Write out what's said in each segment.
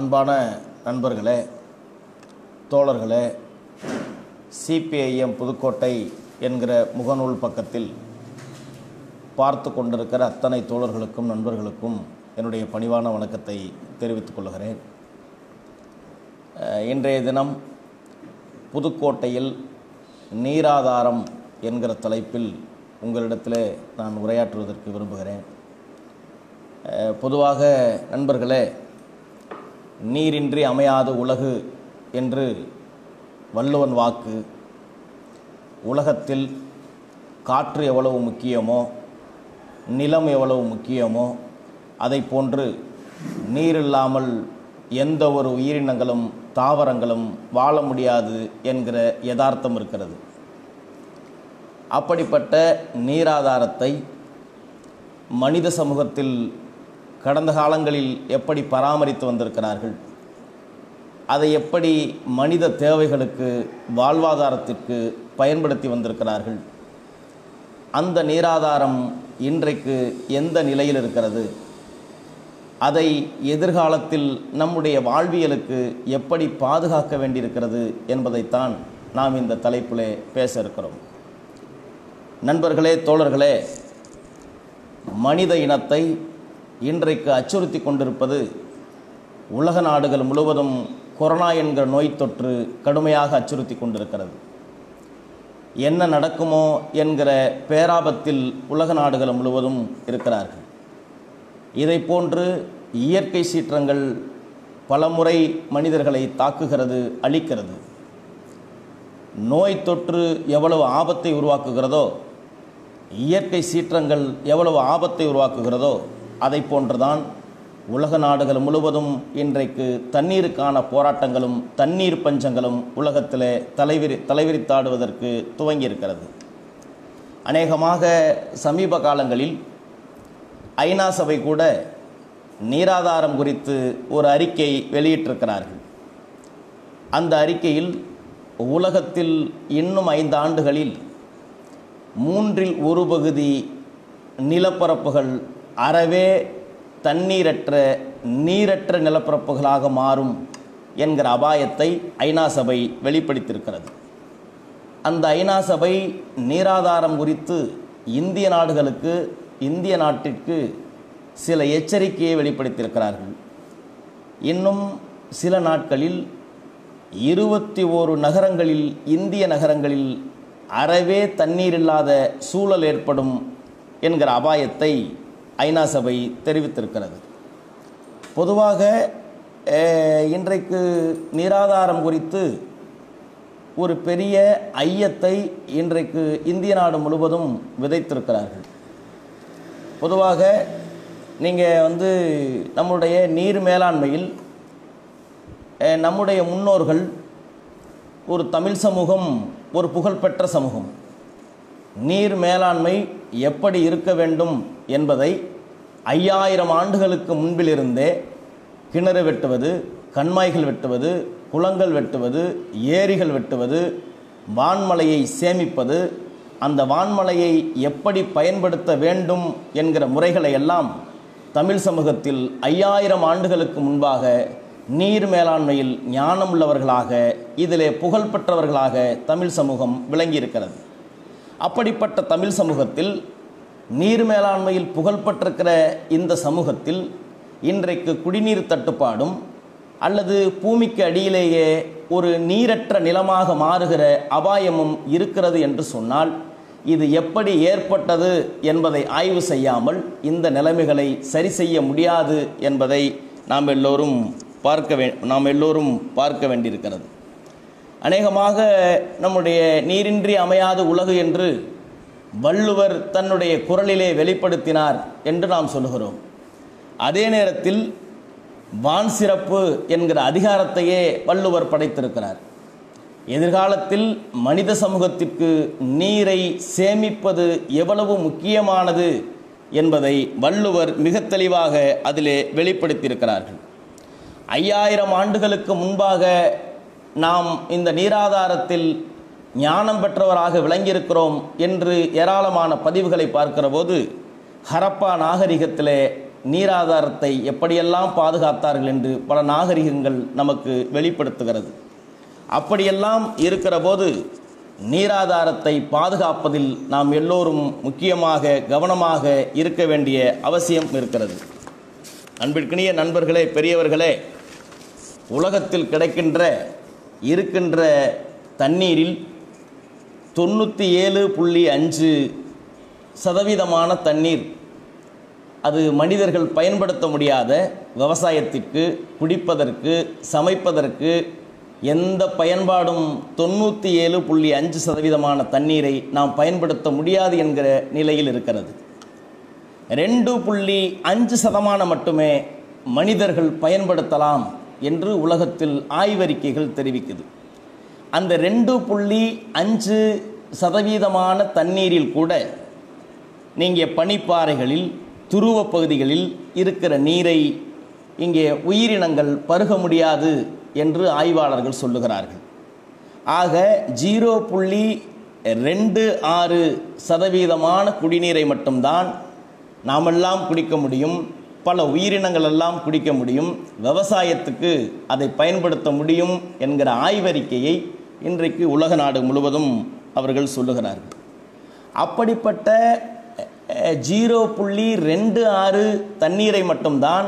அன்பான நண்பர்களே தோழர்களே சிபிஐஎம் புதுக்கோட்டை என்கிற முகநூல் பக்கத்தில் பார்த்து கொண்டிருக்கிற அத்தனை தோழர்களுக்கும் நண்பர்களுக்கும் என்னுடைய பணிவான வணக்கத்தை தெரிவித்துக் கொள்கிறேன். இன்றைய தினம் புதுக்கோட்டையில் நீராதாரம் என்கிற தலைப்பில் உங்களிடத்தில் நான் உரையாற்றுவதற்கு விரும்புகிறேன். பொதுவாக நண்பர்களே நீரின்றி அமையாத உலகு என்று வள்ளுவன் வாக்கு. உலகத்தில் காற்று எவ்வளவு முக்கியமோ நிலம் எவ்வளவு முக்கியமோ அதை போன்று நீர் இல்லாமல் எந்த ஒரு உயிரினங்களும் தாவரங்களும் வாழ முடியாது என்கிற யதார்த்தம் இருக்கிறது. அப்படிப்பட்ட நீராதாரத்தை மனித சமூகத்தில் கடந்த காலங்களில் எப்படி பராமரித்து வந்திருக்கிறார்கள்? அதை எப்படி மனித தேவைகளுக்கு வாழ்வாதாரத்திற்கு பயன்படுத்தி வந்திருக்கிறார்கள்? அந்த நீராதாரம் இன்றைக்கு எந்த நிலையில் இருக்கிறது? அதை எதிர்காலத்தில் நம்முடைய வாழ்வியலுக்கு எப்படி பாதுகாக்க வேண்டியிருக்கிறது என்பதைத்தான் நாம் இந்த தலைப்பிலே பேச இருக்கிறோம். நண்பர்களே தோழர்களே மனித இனத்தை இன்றைக்கு அச்சுறுத்தி கொண்டிருப்பது உலக நாடுகள் முழுவதும் கொரோனா என்கிற நோய் தொற்று கடுமையாக அச்சுறுத்தி கொண்டிருக்கிறது. என்ன நடக்குமோ என்கிற பேராபத்தில் உலக நாடுகள் முழுவதும் இருக்கிறார்கள். இதை போன்று இயற்கை சீற்றங்கள் பலமுறை மனிதர்களை தாக்குகிறது அழிக்கிறது. நோய் தொற்று எவ்வளவு ஆபத்தை உருவாக்குகிறதோ இயற்கை சீற்றங்கள் எவ்வளவு ஆபத்தை உருவாக்குகிறதோ அதை போன்றுதான் உலக நாடுகள் முழுவதும் இன்றைக்கு தண்ணீருக்கான போராட்டங்களும் தண்ணீர் பஞ்சங்களும் உலகத்தில் தலைவிரி தலைவிரித்தாடுவதற்கு துவங்கியிருக்கிறது. அநேகமாக சமீப காலங்களில் ஐநா சபை கூட நீராதாரம் குறித்து ஒரு அறிக்கை வெளியிட்டிருக்கிறார்கள். அந்த அறிக்கையில் உலகத்தில் இன்னும் ஐந்து ஆண்டுகளில் மூன்றில் ஒரு பகுதி நிலப்பரப்புகள் அறவே தண்ணீரற்ற நீரற்ற நிலப்பரப்புகளாக மாறும் என்கிற அபாயத்தை ஐநா சபை வெளிப்படுத்தியிருக்கிறது. அந்த ஐநா சபை நீராதாரம் குறித்து இந்திய நாடுகளுக்கு இந்திய நாட்டிற்கு சில எச்சரிக்கையை வெளிப்படுத்தியிருக்கிறார்கள். இன்னும் சில நாட்களில் இருபத்தி ஓரு நகரங்களில் இந்திய நகரங்களில் அறவே தண்ணீர் இல்லாத சூழல் ஏற்படும் என்கிற அபாயத்தை ஐநா சபை தெரிவித்திருக்கிறது. பொதுவாக இன்றைக்கு நீராதாரம் குறித்து ஒரு பெரிய ஐயத்தை இன்றைக்கு இந்திய நாடு முழுவதும் விதைத்திருக்கிறார்கள். பொதுவாக நீங்கள் வந்து நம்முடைய நீர் மேலாண்மையில் நம்முடைய முன்னோர்கள் ஒரு தமிழ் சமூகம் ஒரு புகழ்பெற்ற சமூகம். நீர் மேலாண்மை எப்படி இருக்க வேண்டும் என்பதை ஐயாயிரம் ஆண்டுகளுக்கு முன்பிலிருந்தே கிணறு வெட்டுவது கண்மாய்கள் வெட்டுவது குளங்கள் வெட்டுவது ஏரிகள் வெட்டுவது வான்மலையை சேமிப்பது அந்த வான்மலையை எப்படி பயன்படுத்த வேண்டும் என்கிற முறைகளை எல்லாம் தமிழ் சமூகத்தில் ஐயாயிரம் ஆண்டுகளுக்கு முன்பாக நீர் மேலாண்மையில் ஞானம் உள்ளவர்களாக இதிலே புகழ்பெற்றவர்களாக தமிழ் சமூகம் விளங்கியிருக்கிறது. அப்படிப்பட்ட தமிழ் சமூகத்தில் நீர் மேலாண்மையில் புகழ்பெற்றிருக்கிற இந்த சமூகத்தில் இன்றைக்கு குடிநீர் தட்டுப்பாடும் அல்லது பூமிக்கு அடியிலேயே ஒரு நீரற்ற நிலமாக மாறுகிற அபாயமும் இருக்கிறது என்று சொன்னால் இது எப்படி ஏற்பட்டது என்பதை ஆய்வு செய்யாமல் இந்த நிலைமைகளை சரி செய்ய முடியாது என்பதை நாம் எல்லோரும் பார்க்க வே நாம் எல்லோரும் பார்க்க வேண்டியிருக்கிறது. அநேகமாக நம்முடைய நீரின்றி அமையாத உலகு என்று வள்ளுவர் தன்னுடைய குரலிலே வெளிப்படுத்தினார் என்று நாம் சொல்லுகிறோம். அதே நேரத்தில் வான் சிறப்பு என்கிற அதிகாரத்தையே வள்ளுவர் படைத்திருக்கிறார். எதிர்காலத்தில் மனித சமூகத்திற்கு நீரை சேமிப்பது எவ்வளவு முக்கியமானது என்பதை வள்ளுவர் மிக தெளிவாக அதிலே வெளிப்படுத்தியிருக்கிறார்கள். ஐயாயிரம் ஆண்டுகளுக்கு முன்பாக நாம் இந்த நீராதாரத்தில் ஞானம் பெற்றவராக விளங்கியிருக்கிறோம் என்று ஏராளமான பதிவுகளை பார்க்கிற போது ஹரப்பா நாகரிகத்திலே நீராதாரத்தை எப்படியெல்லாம் பாதுகாத்தார்கள் என்று பல நாகரிகங்கள் நமக்கு வெளிப்படுத்துகிறது. அப்படியெல்லாம் இருக்கிற போது நீராதாரத்தை பாதுகாப்பதில் நாம் எல்லோரும் முக்கியமாக கவனமாக இருக்க வேண்டிய அவசியம் இருக்கிறது. அன்பிற்கினிய நண்பர்களே பெரியவர்களே உலகத்தில் கிடைக்கின்ற இருக்கின்ற தண்ணீரில் தொண்ணூற்றி ஏழு புள்ளி அஞ்சு சதவீதமான தண்ணீர் அது மனிதர்கள் பயன்படுத்த முடியாத விவசாயத்திற்கு குடிப்பதற்கு சமைப்பதற்கு எந்த பயன்பாடும் தொண்ணூற்றி ஏழு புள்ளி அஞ்சு சதவீதமான தண்ணீரை நாம் பயன்படுத்த முடியாது என்கிற நிலையில் இருக்கிறது. ரெண்டு புள்ளி அஞ்சு சதமானம் மட்டுமே மனிதர்கள் பயன்படுத்தலாம் என்று உலகத்தில் ஆய்வறிக்கைகள் தெரிவிக்குது. அந்த ரெண்டு புள்ளி அஞ்சு சதவீதமான தண்ணீரில் கூட நீங்கள் பனிப்பாறைகளில் துருவ பகுதிகளில் இருக்கிற நீரை இங்கே உயிரினங்கள் பருக முடியாது என்று ஆய்வாளர்கள் சொல்லுகிறார்கள். ஆக ஜீரோ புள்ளி ரெண்டு ஆறு சதவீதமான குடிநீரை மட்டும்தான் நாமெல்லாம் குடிக்க முடியும் பல உயிரினங்கள் எல்லாம் குடிக்க முடியும் விவசாயத்துக்கு அதை பயன்படுத்த முடியும் என்கிற ஆய்வறிக்கையை இன்றைக்கு உலக நாடு முழுவதும் அவர்கள் சொல்லுகிறார்கள். அப்படிப்பட்ட ஜீரோ புள்ளி ரெண்டு ஆறு தண்ணீரை மட்டும்தான்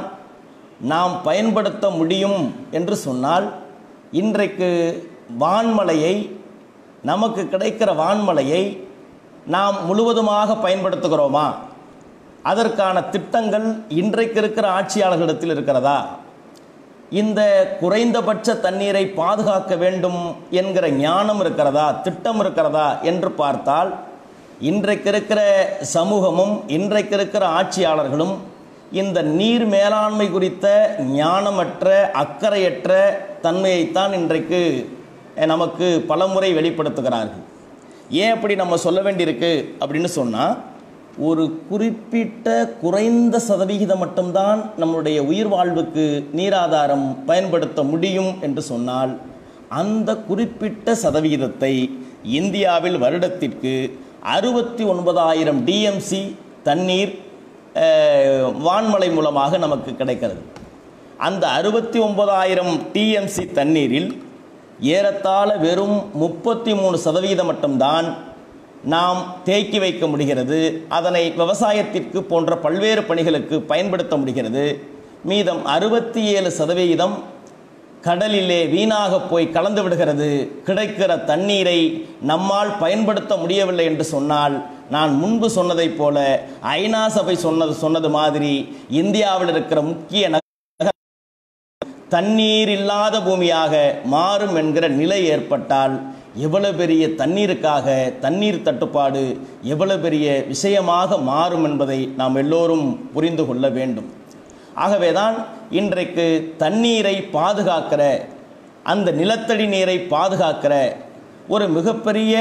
நாம் பயன்படுத்த முடியும் என்று சொன்னால் இன்றைக்கு வான்மலையை நமக்கு கிடைக்கிற வான்மலையை நாம் முழுவதுமாக பயன்படுத்துகிறோமா? அதற்கான திட்டங்கள் இன்றைக்கு இருக்கிற ஆட்சியாளர்களிடத்தில் இருக்கிறதா? இந்த குறைந்தபட்ச தண்ணீரை பாதுகாக்க வேண்டும் என்கிற ஞானம் இருக்கிறதா திட்டம் இருக்கிறதா என்று பார்த்தால் இன்றைக்கு இருக்கிற சமூகமும் இன்றைக்கு இருக்கிற ஆட்சியாளர்களும் இந்த நீர் மேலாண்மை குறித்த ஞானமற்ற அக்கறையற்ற தன்மையைத்தான் இன்றைக்கு நமக்கு பலமுறை வெளிப்படுத்துகிறார்கள். ஏன் அப்படி நம்ம சொல்ல வேண்டியிருக்கு அப்படின்னு சொன்னால் ஒரு குறிப்பிட்ட குறைந்த சதவிகிதம் மட்டும்தான் நம்முடைய உயிர் வாழ்வுக்கு நீராதாரம் பயன்படுத்த முடியும் என்று சொன்னால் அந்த குறிப்பிட்ட சதவிகிதத்தை இந்தியாவில் வருடத்திற்கு அறுபத்தி ஒன்பதாயிரம் டிஎம்சி தண்ணீர் வான்மலை மூலமாக நமக்கு கிடைக்கிறது. அந்த அறுபத்தி ஒன்பதாயிரம் டிஎம்சி தண்ணீரில் ஏறத்தாழ வெறும் முப்பத்தி மூணு சதவிகிதம் மட்டும்தான் நாம் தேக்கி வைக்க முடிகிறது அதனை விவசாயத்திற்கு போன்ற பல்வேறு பணிகளுக்கு பயன்படுத்த முடிகிறது. மீதம் அறுபத்தி ஏழு சதவிகிதம் கடலிலே வீணாக போய் கலந்து விடுகிறது. கிடைக்கிற தண்ணீரை நம்மால் பயன்படுத்த முடியவில்லை என்று சொன்னால் நான் முன்பு சொன்னதைப் போல ஐநா சபை சொன்னது சொன்னது மாதிரி இந்தியாவில் இருக்கிற முக்கிய தண்ணீர் இல்லாத பூமியாக மாறும் என்கிற நிலை ஏற்பட்டால் எவ்வளவு பெரிய தண்ணீருக்காக தண்ணீர் தட்டுப்பாடு எவ்வளவு பெரிய விஷயமாக மாறும் என்பதை நாம் எல்லோரும் புரிந்து கொள்ள வேண்டும். ஆகவேதான் இன்றைக்கு தண்ணீரை பாதுகாக்கிற அந்த நிலத்தடி நீரை பாதுகாக்கிற ஒரு மிகப்பெரிய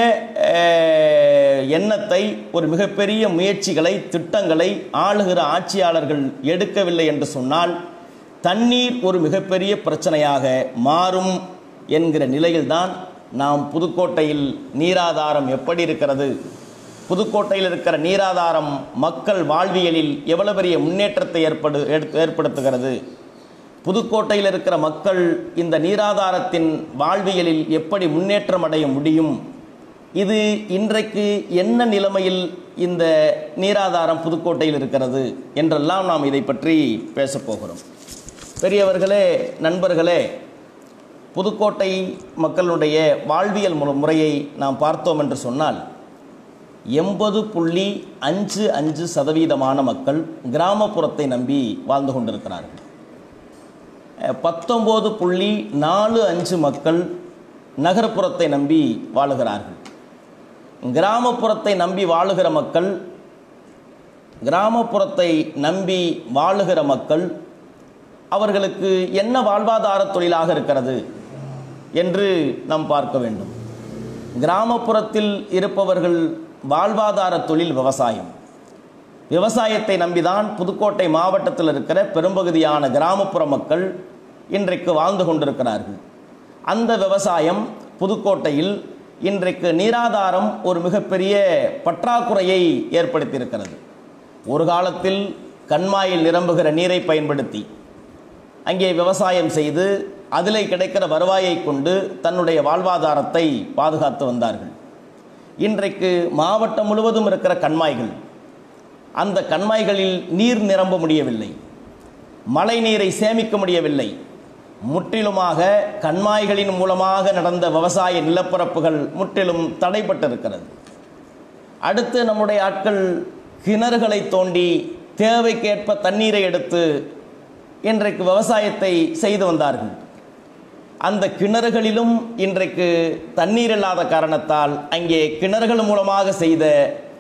எண்ணத்தை ஒரு மிகப்பெரிய முயற்சிகளை திட்டங்களை ஆளுகிற ஆட்சியாளர்கள் எடுக்கவில்லை என்று சொன்னால் தண்ணீர் ஒரு மிகப்பெரிய பிரச்சனையாக மாறும் என்கிற நிலையில்தான் நாம் புதுக்கோட்டையில் நீராதாரம் எப்படி இருக்கிறது? புதுக்கோட்டையில் இருக்கிற நீராதாரம் மக்கள் வாழ்வியலில் எவ்வளவு பெரிய முன்னேற்றத்தை ஏற்படு ஏற்படுத்துகிறது? புதுக்கோட்டையில் இருக்கிற மக்கள் இந்த நீராதாரத்தின் வாழ்வியலில் எப்படி முன்னேற்றம் அடைய முடியும்? இது இன்றைக்கு என்ன நிலைமையில் இந்த நீராதாரம் புதுக்கோட்டையில் இருக்கிறது என்றெல்லாம் நாம் இதை பற்றி பேசப் போகிறோம். பெரியவர்களே நண்பர்களே புதுக்கோட்டை மக்களுடைய வாழ்வியல் மு- முறையை நாம் பார்த்தோம் என்று சொன்னால் எண்பது புள்ளி அஞ்சு அஞ்சு சதவீதமான மக்கள் கிராமப்புறத்தை நம்பி வாழ்ந்து கொண்டிருக்கிறார்கள். பத்தொம்போது புள்ளி நாலு அஞ்சு மக்கள் நகர்ப்புறத்தை நம்பி வாழுகிறார்கள். கிராமப்புறத்தை நம்பி வாழுகிற மக்கள் கிராமப்புறத்தை நம்பி வாழுகிற மக்கள் அவர்களுக்கு என்ன வாழ்வாதார தொழிலாக இருக்கிறது? என்று நாம் பார்க்க வேண்டும். கிராமப்புறத்தில் இருப்பவர்கள் வாழ்வாதார தொழில் விவசாயம். விவசாயத்தை நம்பிதான் புதுக்கோட்டை மாவட்டத்தில் இருக்கிற பெரும்பகுதியான கிராமப்புற மக்கள் இன்றைக்கு வாழ்ந்து கொண்டிருக்கிறார்கள். அந்த விவசாயம் புதுக்கோட்டையில் இன்றைக்கு நீராதாரம் ஒரு மிகப்பெரிய பற்றாக்குறையை ஏற்படுத்தியிருக்கிறது. ஒரு காலத்தில் கண்மாயில் நிரம்புகிற நீரை பயன்படுத்தி அங்கே விவசாயம் செய்து அதில் கிடைக்கிற வருவாயை கொண்டு தன்னுடைய வாழ்வாதாரத்தை பாதுகாத்து வந்தார்கள். இன்றைக்கு மாவட்டம் முழுவதும் இருக்கிற கண்மாய்கள் அந்த கண்மாய்களில் நீர் நிரம்ப முடியவில்லை. மழை நீரை சேமிக்க முடியவில்லை. முற்றிலுமாக கண்மாய்களின் மூலமாக நடந்த விவசாய நிலப்பரப்புகள் முற்றிலும் தடைப்பட்டிருக்கிறது அடுத்து நம்முடைய ஆட்கள் கிணறுகளை தோண்டி தேவைக்கேற்ப தண்ணீரை எடுத்து இன்றைக்கு விவசாயத்தை செய்து வந்தார்கள். அந்த கிணறுகளிலும் இன்றைக்கு தண்ணீர் இல்லாத காரணத்தால் அங்கே கிணறுகள் மூலமாக செய்த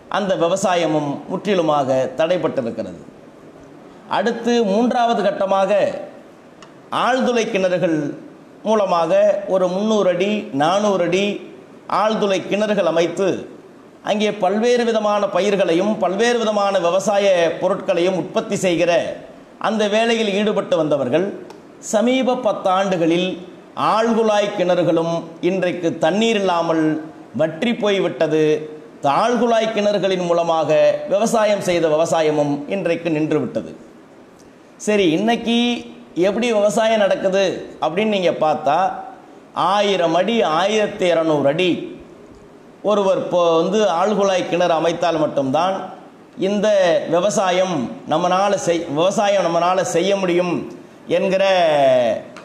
அந்த விவசாயமும் முற்றிலுமாக தடைப்பட்டிருக்கிறது அடுத்து மூன்றாவது கட்டமாக ஆழ்துளை கிணறுகள் மூலமாக ஒரு முந்நூறு அடி நானூறு அடி ஆழ்துளை கிணறுகள் அமைத்து அங்கே பல்வேறு விதமான பயிர்களையும் பல்வேறு விதமான விவசாய பொருட்களையும் உற்பத்தி செய்கிற அந்த வேலையில் ஈடுபட்டு வந்தவர்கள் சமீப பத்தாண்டுகளில் ஆழ்குழாய் கிணறுகளும் இன்றைக்கு தண்ணீர் இல்லாமல் வற்றி போய்விட்டது. தாழ்குழாய் கிணறுகளின் மூலமாக விவசாயம் செய்த விவசாயமும் இன்றைக்கு நின்றுவிட்டது. சரி இன்னைக்கு எப்படி விவசாயம் நடக்குது அப்படின்னு நீங்கள் பார்த்தா ஆயிரம் அடி ஆயிரத்தி இரநூறு அடி ஒருவர் இப்போ வந்து ஆழ்குழாய் கிணறு அமைத்தால் மட்டும்தான் இந்த விவசாயம் நம்மளால் செய் விவசாயம் நம்மளால் செய்ய முடியும் என்கிற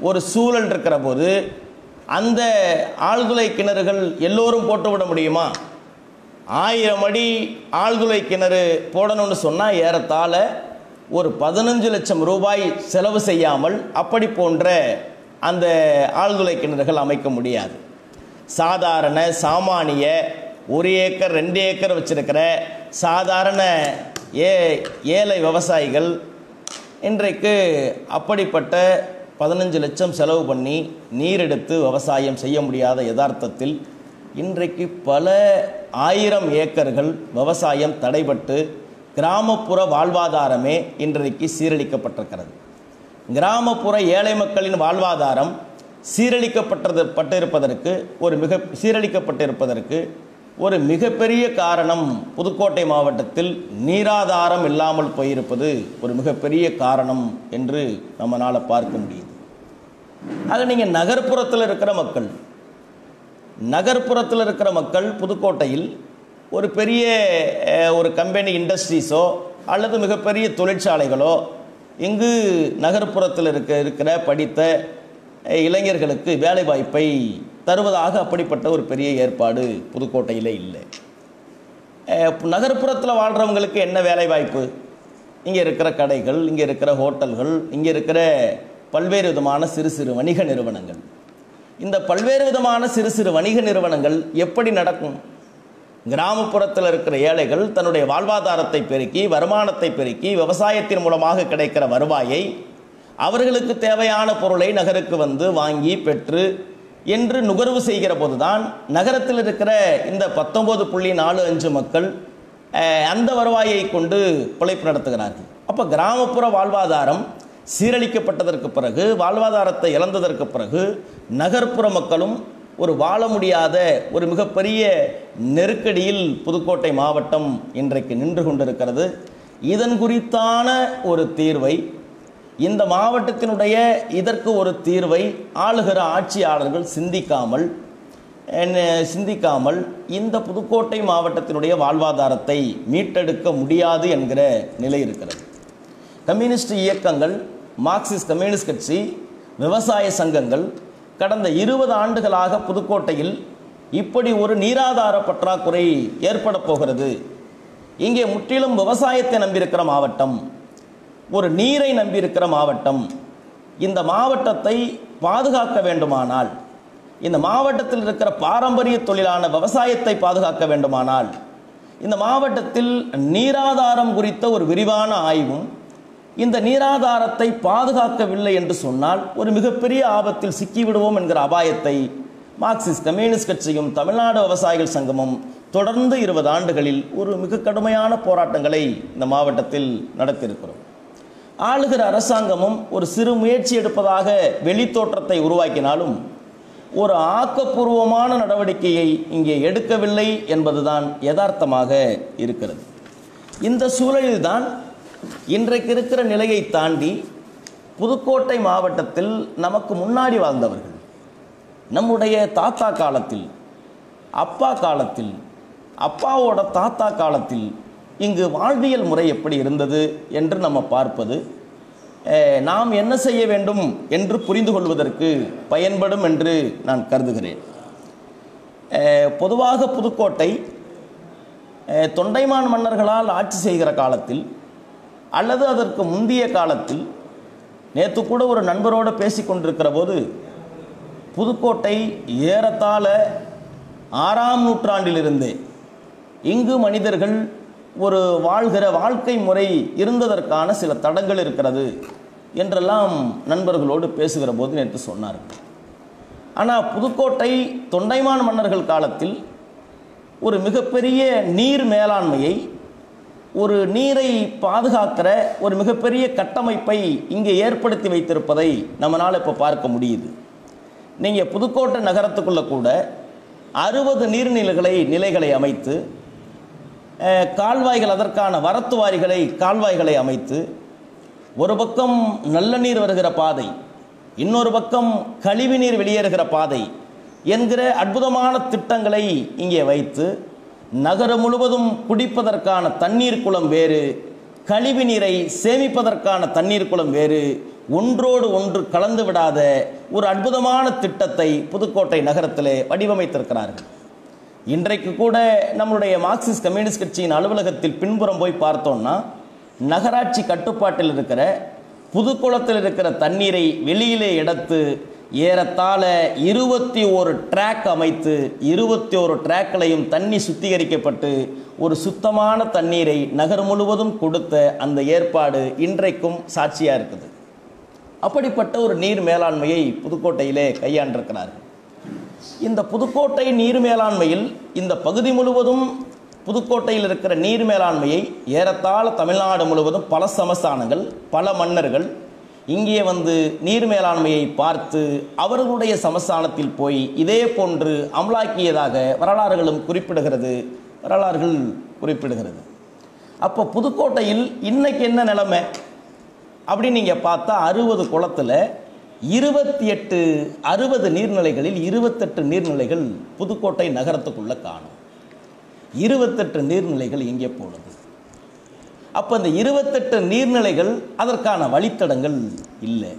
ஒரு சூழல் இருக்கிற போது அந்த ஆழ்துளை கிணறுகள் எல்லோரும் போட்டு விட முடியுமா? ஆயிரம் அடி ஆழ்துளை கிணறு போடணும்னு சொன்னால் ஏறத்தாழ ஒரு பதினஞ்சு லட்சம் ரூபாய் செலவு செய்யாமல் அப்படி போன்ற அந்த ஆழ்துளை கிணறுகள் அமைக்க முடியாது. சாதாரண சாமானிய ஒரு ஏக்கர் ரெண்டு ஏக்கர் வச்சிருக்கிற சாதாரண ஏ ஏழை விவசாயிகள் இன்றைக்கு அப்படிப்பட்ட பதினஞ்சு லட்சம் செலவு பண்ணி நீர் எடுத்து விவசாயம் செய்ய முடியாத யதார்த்தத்தில் இன்றைக்கு பல ஆயிரம் ஏக்கர்கள் விவசாயம் தடைபட்டு கிராமப்புற வாழ்வாதாரமே இன்றைக்கு சீரழிக்கப்பட்டிருக்கிறது. கிராமப்புற ஏழை மக்களின் வாழ்வாதாரம் சீரழிக்கப்பட்டது பட்டிருப்பதற்கு ஒரு மிக சீரழிக்கப்பட்டிருப்பதற்கு ஒரு மிகப்பெரிய காரணம் புதுக்கோட்டை மாவட்டத்தில் நீராதாரம் இல்லாமல் போயிருப்பது ஒரு மிகப்பெரிய காரணம் என்று நம்மளால் பார்க்க முடியுது. ஆக நீங்கள் நகர்ப்புறத்தில் இருக்கிற மக்கள் நகர்ப்புறத்தில் இருக்கிற மக்கள் புதுக்கோட்டையில் ஒரு பெரிய ஒரு கம்பெனி இண்டஸ்ட்ரீஸோ அல்லது மிகப்பெரிய தொழிற்சாலைகளோ இங்கு நகர்ப்புறத்தில் இருக்க இருக்கிற படித்த இளைஞர்களுக்கு வேலைவாய்ப்பை தருவதாக அப்படிப்பட்ட ஒரு பெரிய ஏற்பாடு புதுக்கோட்டையிலே இல்லை. நகர்ப்புறத்தில் வாழ்கிறவங்களுக்கு என்ன வேலைவாய்ப்பு? இங்கே இருக்கிற கடைகள் இங்கே இருக்கிற ஹோட்டல்கள் இங்கே இருக்கிற பல்வேறு விதமான சிறு சிறு வணிக நிறுவனங்கள். இந்த பல்வேறு விதமான சிறு சிறு வணிக நிறுவனங்கள் எப்படி நடக்கும்? கிராமப்புறத்தில் இருக்கிற ஏழைகள் தன்னுடைய வாழ்வாதாரத்தை பெருக்கி வருமானத்தை பெருக்கி விவசாயத்தின் மூலமாக கிடைக்கிற வருவாயை அவர்களுக்கு தேவையான பொருளை நகருக்கு வந்து வாங்கி பெற்று என்று நுகர்வு செய்கிற போதுதான் நகரத்தில் இருக்கிற இந்த பத்தொம்போது புள்ளி நாலு அஞ்சு மக்கள் அந்த வருவாயை கொண்டு பிழைப்பு நடத்துகிறார்கள். அப்போ கிராமப்புற வாழ்வாதாரம் சீரழிக்கப்பட்டதற்கு பிறகு வாழ்வாதாரத்தை இழந்ததற்கு பிறகு நகர்ப்புற மக்களும் ஒரு வாழ முடியாத ஒரு மிகப்பெரிய நெருக்கடியில் புதுக்கோட்டை மாவட்டம் இன்றைக்கு நின்று கொண்டிருக்கிறது. இதன் குறித்தான ஒரு தீர்வை இந்த மாவட்டத்தினுடைய இதற்கு ஒரு தீர்வை ஆளுகிற ஆட்சியாளர்கள் சிந்திக்காமல் சிந்திக்காமல் இந்த புதுக்கோட்டை மாவட்டத்தினுடைய வாழ்வாதாரத்தை மீட்டெடுக்க முடியாது என்கிற நிலை இருக்கிறது. கம்யூனிஸ்ட் இயக்கங்கள் மார்க்சிஸ்ட் கம்யூனிஸ்ட் கட்சி விவசாய சங்கங்கள் கடந்த இருபது ஆண்டுகளாக புதுக்கோட்டையில் இப்படி ஒரு நீராதார பற்றாக்குறை ஏற்பட போகிறது. இங்கே முற்றிலும் விவசாயத்தை நம்பியிருக்கிற மாவட்டம் ஒரு நீரை நம்பியிருக்கிற மாவட்டம். இந்த மாவட்டத்தை பாதுகாக்க வேண்டுமானால் இந்த மாவட்டத்தில் இருக்கிற பாரம்பரிய தொழிலான விவசாயத்தை பாதுகாக்க வேண்டுமானால் இந்த மாவட்டத்தில் நீராதாரம் குறித்த ஒரு விரிவான ஆய்வும் இந்த நீராதாரத்தை பாதுகாக்கவில்லை என்று சொன்னால் ஒரு மிகப்பெரிய ஆபத்தில் சிக்கிவிடுவோம் என்கிற அபாயத்தை மார்க்சிஸ்ட் கம்யூனிஸ்ட் கட்சியும் தமிழ்நாடு விவசாயிகள் சங்கமும் தொடர்ந்து இருபது ஆண்டுகளில் ஒரு மிக கடுமையான போராட்டங்களை இந்த மாவட்டத்தில் நடத்தியிருக்கிறோம். ஆளுகிற அரசாங்கமும் ஒரு சிறு முயற்சி எடுப்பதாக வெளித்தோற்றத்தை உருவாக்கினாலும் ஒரு ஆக்கப்பூர்வமான நடவடிக்கையை இங்கே எடுக்கவில்லை என்பதுதான் யதார்த்தமாக இருக்கிறது. இந்த சூழலில்தான் இன்றைக்கு இருக்கிற நிலையை தாண்டி புதுக்கோட்டை மாவட்டத்தில் நமக்கு முன்னாடி வாழ்ந்தவர்கள் நம்முடைய தாத்தா காலத்தில் அப்பா காலத்தில் அப்பாவோட தாத்தா காலத்தில் இங்கு வாழ்வியல் முறை எப்படி இருந்தது என்று நம்ம பார்ப்பது நாம் என்ன செய்ய வேண்டும் என்று புரிந்து கொள்வதற்கு பயன்படும் என்று நான் கருதுகிறேன். பொதுவாக புதுக்கோட்டை தொண்டைமான் மன்னர்களால் ஆட்சி செய்கிற காலத்தில் அல்லது அதற்கு முந்தைய காலத்தில் நேற்று கூட ஒரு நண்பரோடு பேசி கொண்டிருக்கிற போது புதுக்கோட்டை ஏறத்தாழ ஆறாம் நூற்றாண்டிலிருந்தே இங்கு மனிதர்கள் ஒரு வாழ்கிற வாழ்க்கை முறை இருந்ததற்கான சில தடங்கள் இருக்கிறது என்றெல்லாம் நண்பர்களோடு பேசுகிற போது நேற்று சொன்னார்கள் ஆனால் புதுக்கோட்டை தொண்டைமான் மன்னர்கள் காலத்தில் ஒரு மிகப்பெரிய நீர் மேலாண்மையை ஒரு நீரை பாதுகாக்கிற ஒரு மிகப்பெரிய கட்டமைப்பை இங்கே ஏற்படுத்தி வைத்திருப்பதை நம்மளால் இப்போ பார்க்க முடியுது. நீங்கள் புதுக்கோட்டை நகரத்துக்குள்ளே கூட அறுபது நீர்நிலைகளை நிலைகளை அமைத்து கால்வாய்கள் அதற்கான வரத்து வாரிகளை கால்வாய்களை அமைத்து ஒரு பக்கம் நல்ல நீர் வருகிற பாதை இன்னொரு பக்கம் கழிவு நீர் வெளியேறுகிற பாதை என்கிற அற்புதமான திட்டங்களை இங்கே வைத்து நகரம் முழுவதும் குடிப்பதற்கான தண்ணீர் குளம் வேறு கழிவு நீரை சேமிப்பதற்கான தண்ணீர் குளம் வேறு ஒன்றோடு ஒன்று கலந்து விடாத ஒரு அற்புதமான திட்டத்தை புதுக்கோட்டை நகரத்திலே வடிவமைத்திருக்கிறார்கள். இன்றைக்கு கூட நம்மளுடைய மார்க்சிஸ்ட் கம்யூனிஸ்ட் கட்சியின் அலுவலகத்தில் பின்புறம் போய் பார்த்தோம்னா நகராட்சி கட்டுப்பாட்டில் இருக்கிற புதுக்குளத்தில் இருக்கிற தண்ணீரை வெளியிலே எடுத்து ஏறத்தாழ இருபத்தி ஒரு ட்ராக் அமைத்து இருபத்தி ஒரு ட்ராக்களையும் தண்ணி சுத்திகரிக்கப்பட்டு ஒரு சுத்தமான தண்ணீரை நகர் முழுவதும் கொடுத்த அந்த ஏற்பாடு இன்றைக்கும் சாட்சியாக இருக்குது. அப்படிப்பட்ட ஒரு நீர் மேலாண்மையை புதுக்கோட்டையிலே கையாண்டிருக்கிறார்கள். இந்த புதுக்கோட்டை நீர் மேலாண்மையில் இந்த பகுதி முழுவதும் புதுக்கோட்டையில் இருக்கிற நீர் மேலாண்மையை ஏறத்தாழ தமிழ்நாடு முழுவதும் பல சமஸ்தானங்கள் பல மன்னர்கள் இங்கே வந்து நீர் மேலாண்மையை பார்த்து அவர்களுடைய சமஸ்தானத்தில் போய் இதே போன்று அமலாக்கியதாக வரலாறுகளும் குறிப்பிடுகிறது வரலாறுகள் குறிப்பிடுகிறது. அப்போ புதுக்கோட்டையில் இன்னைக்கு என்ன நிலைமை? அப்படின்னு நீங்கள் பார்த்தா அறுபது குளத்தில் இருபத்தி எட்டு அறுபது நீர்நிலைகளில் இருபத்தெட்டு நீர்நிலைகள் புதுக்கோட்டை நகரத்துக்குள்ளே காணும். இருபத்தெட்டு நீர்நிலைகள் எங்கே போனது? அப்போ இந்த இருபத்தெட்டு நீர்நிலைகள் அதற்கான வழித்தடங்கள் இல்லை.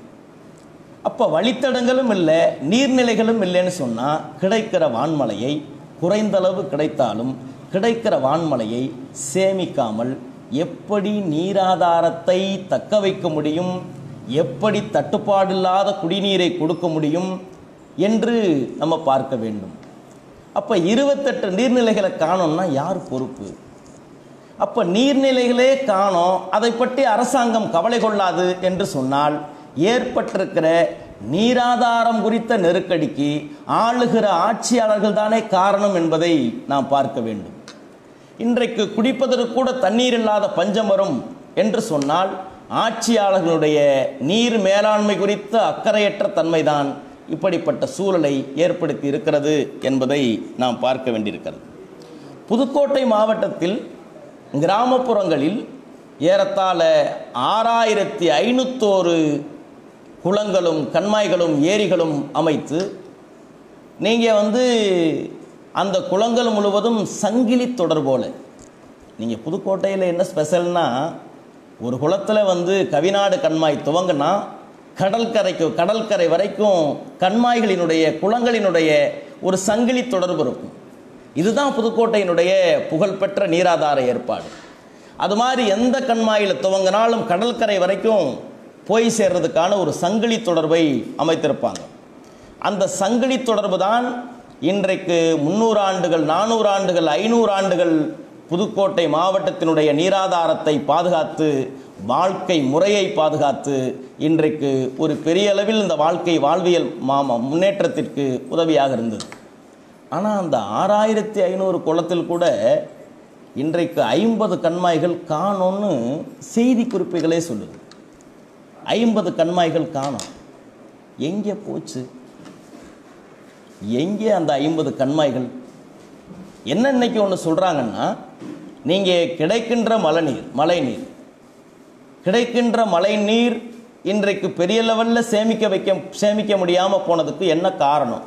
அப்போ வழித்தடங்களும் இல்லை நீர்நிலைகளும் இல்லைன்னு சொன்னால் கிடைக்கிற வான்மலையை குறைந்தளவு கிடைத்தாலும் கிடைக்கிற வான்மலையை சேமிக்காமல் எப்படி நீராதாரத்தை தக்க வைக்க முடியும்? எப்படி தட்டுப்பாடில்லாத குடிநீரை கொடுக்க முடியும் என்று நம்ம பார்க்க வேண்டும். அப்போ இருபத்தெட்டு நீர்நிலைகளை காணோம்னா யார் பொறுப்பு? அப்போ நீர்நிலைகளே காணோம் அதை பற்றி அரசாங்கம் கவலை கொள்ளாது என்று சொன்னால் ஏற்பட்டிருக்கிற நீராதாரம் குறித்த நெருக்கடிக்கு ஆளுகிற ஆட்சியாளர்கள் தானே காரணம் என்பதை நாம் பார்க்க வேண்டும். இன்றைக்கு குடிப்பதற்கு கூட தண்ணீர் இல்லாத பஞ்சம் வரும் என்று சொன்னால் ஆட்சியாளர்களுடைய நீர் மேலாண்மை குறித்த அக்கறையற்ற தன்மைதான் இப்படிப்பட்ட சூழலை ஏற்படுத்தி இருக்கிறது என்பதை நாம் பார்க்க வேண்டியிருக்கிறது. புதுக்கோட்டை மாவட்டத்தில் கிராமப்புறங்களில் ஏறத்தாழ ஆறாயிரத்தி ஐநூத்தோரு குளங்களும் கண்மாய்களும் ஏரிகளும் அமைத்து நீங்கள் வந்து அந்த குளங்கள் முழுவதும் சங்கிலி தொடர்போல நீங்கள் புதுக்கோட்டையில் என்ன ஸ்பெஷல்னால் ஒரு குளத்தில் வந்து கவிநாடு கண்மாய் துவங்கினா கடற்கரைக்கு கடற்கரை வரைக்கும் கண்மாய்களினுடைய குளங்களினுடைய ஒரு சங்கிலி தொடர்பு இருக்கும். இதுதான் புதுக்கோட்டையினுடைய புகழ்பெற்ற நீராதார ஏற்பாடு. அது மாதிரி எந்த கண்மாயில் துவங்கினாலும் கடற்கரை வரைக்கும் போய் சேர்றதுக்கான ஒரு சங்கிலி தொடர்பை அமைத்திருப்பாங்க. அந்த சங்கிலி தொடர்பு தான் இன்றைக்கு முந்நூறு ஆண்டுகள் நானூறு ஆண்டுகள் ஐநூறு ஆண்டுகள் புதுக்கோட்டை மாவட்டத்தினுடைய நீராதாரத்தை பாதுகாத்து வாழ்க்கை முறையை பாதுகாத்து இன்றைக்கு ஒரு பெரிய அளவில் இந்த வாழ்க்கை வாழ்வியல் மாம முன்னேற்றத்திற்கு உதவியாக இருந்தது. ஆனால் அந்த ஆறாயிரத்தி ஐநூறு குளத்தில் கூட இன்றைக்கு ஐம்பது கண்மாய்கள் காணோன்னு செய்தி குறிப்புகளே சொல்லுது. ஐம்பது கண்மாய்கள் காணோம். எங்கே போச்சு? எங்கே அந்த ஐம்பது கண்மாய்கள்? என்ன இன்னைக்கு ஒன்று சொல்கிறாங்கன்னா நீங்கள் கிடைக்கின்ற மழைநீர் மழை நீர் கிடைக்கின்ற மழை நீர் இன்றைக்கு பெரிய லெவலில் சேமிக்க வைக்க சேமிக்க முடியாமல் போனதுக்கு என்ன காரணம்?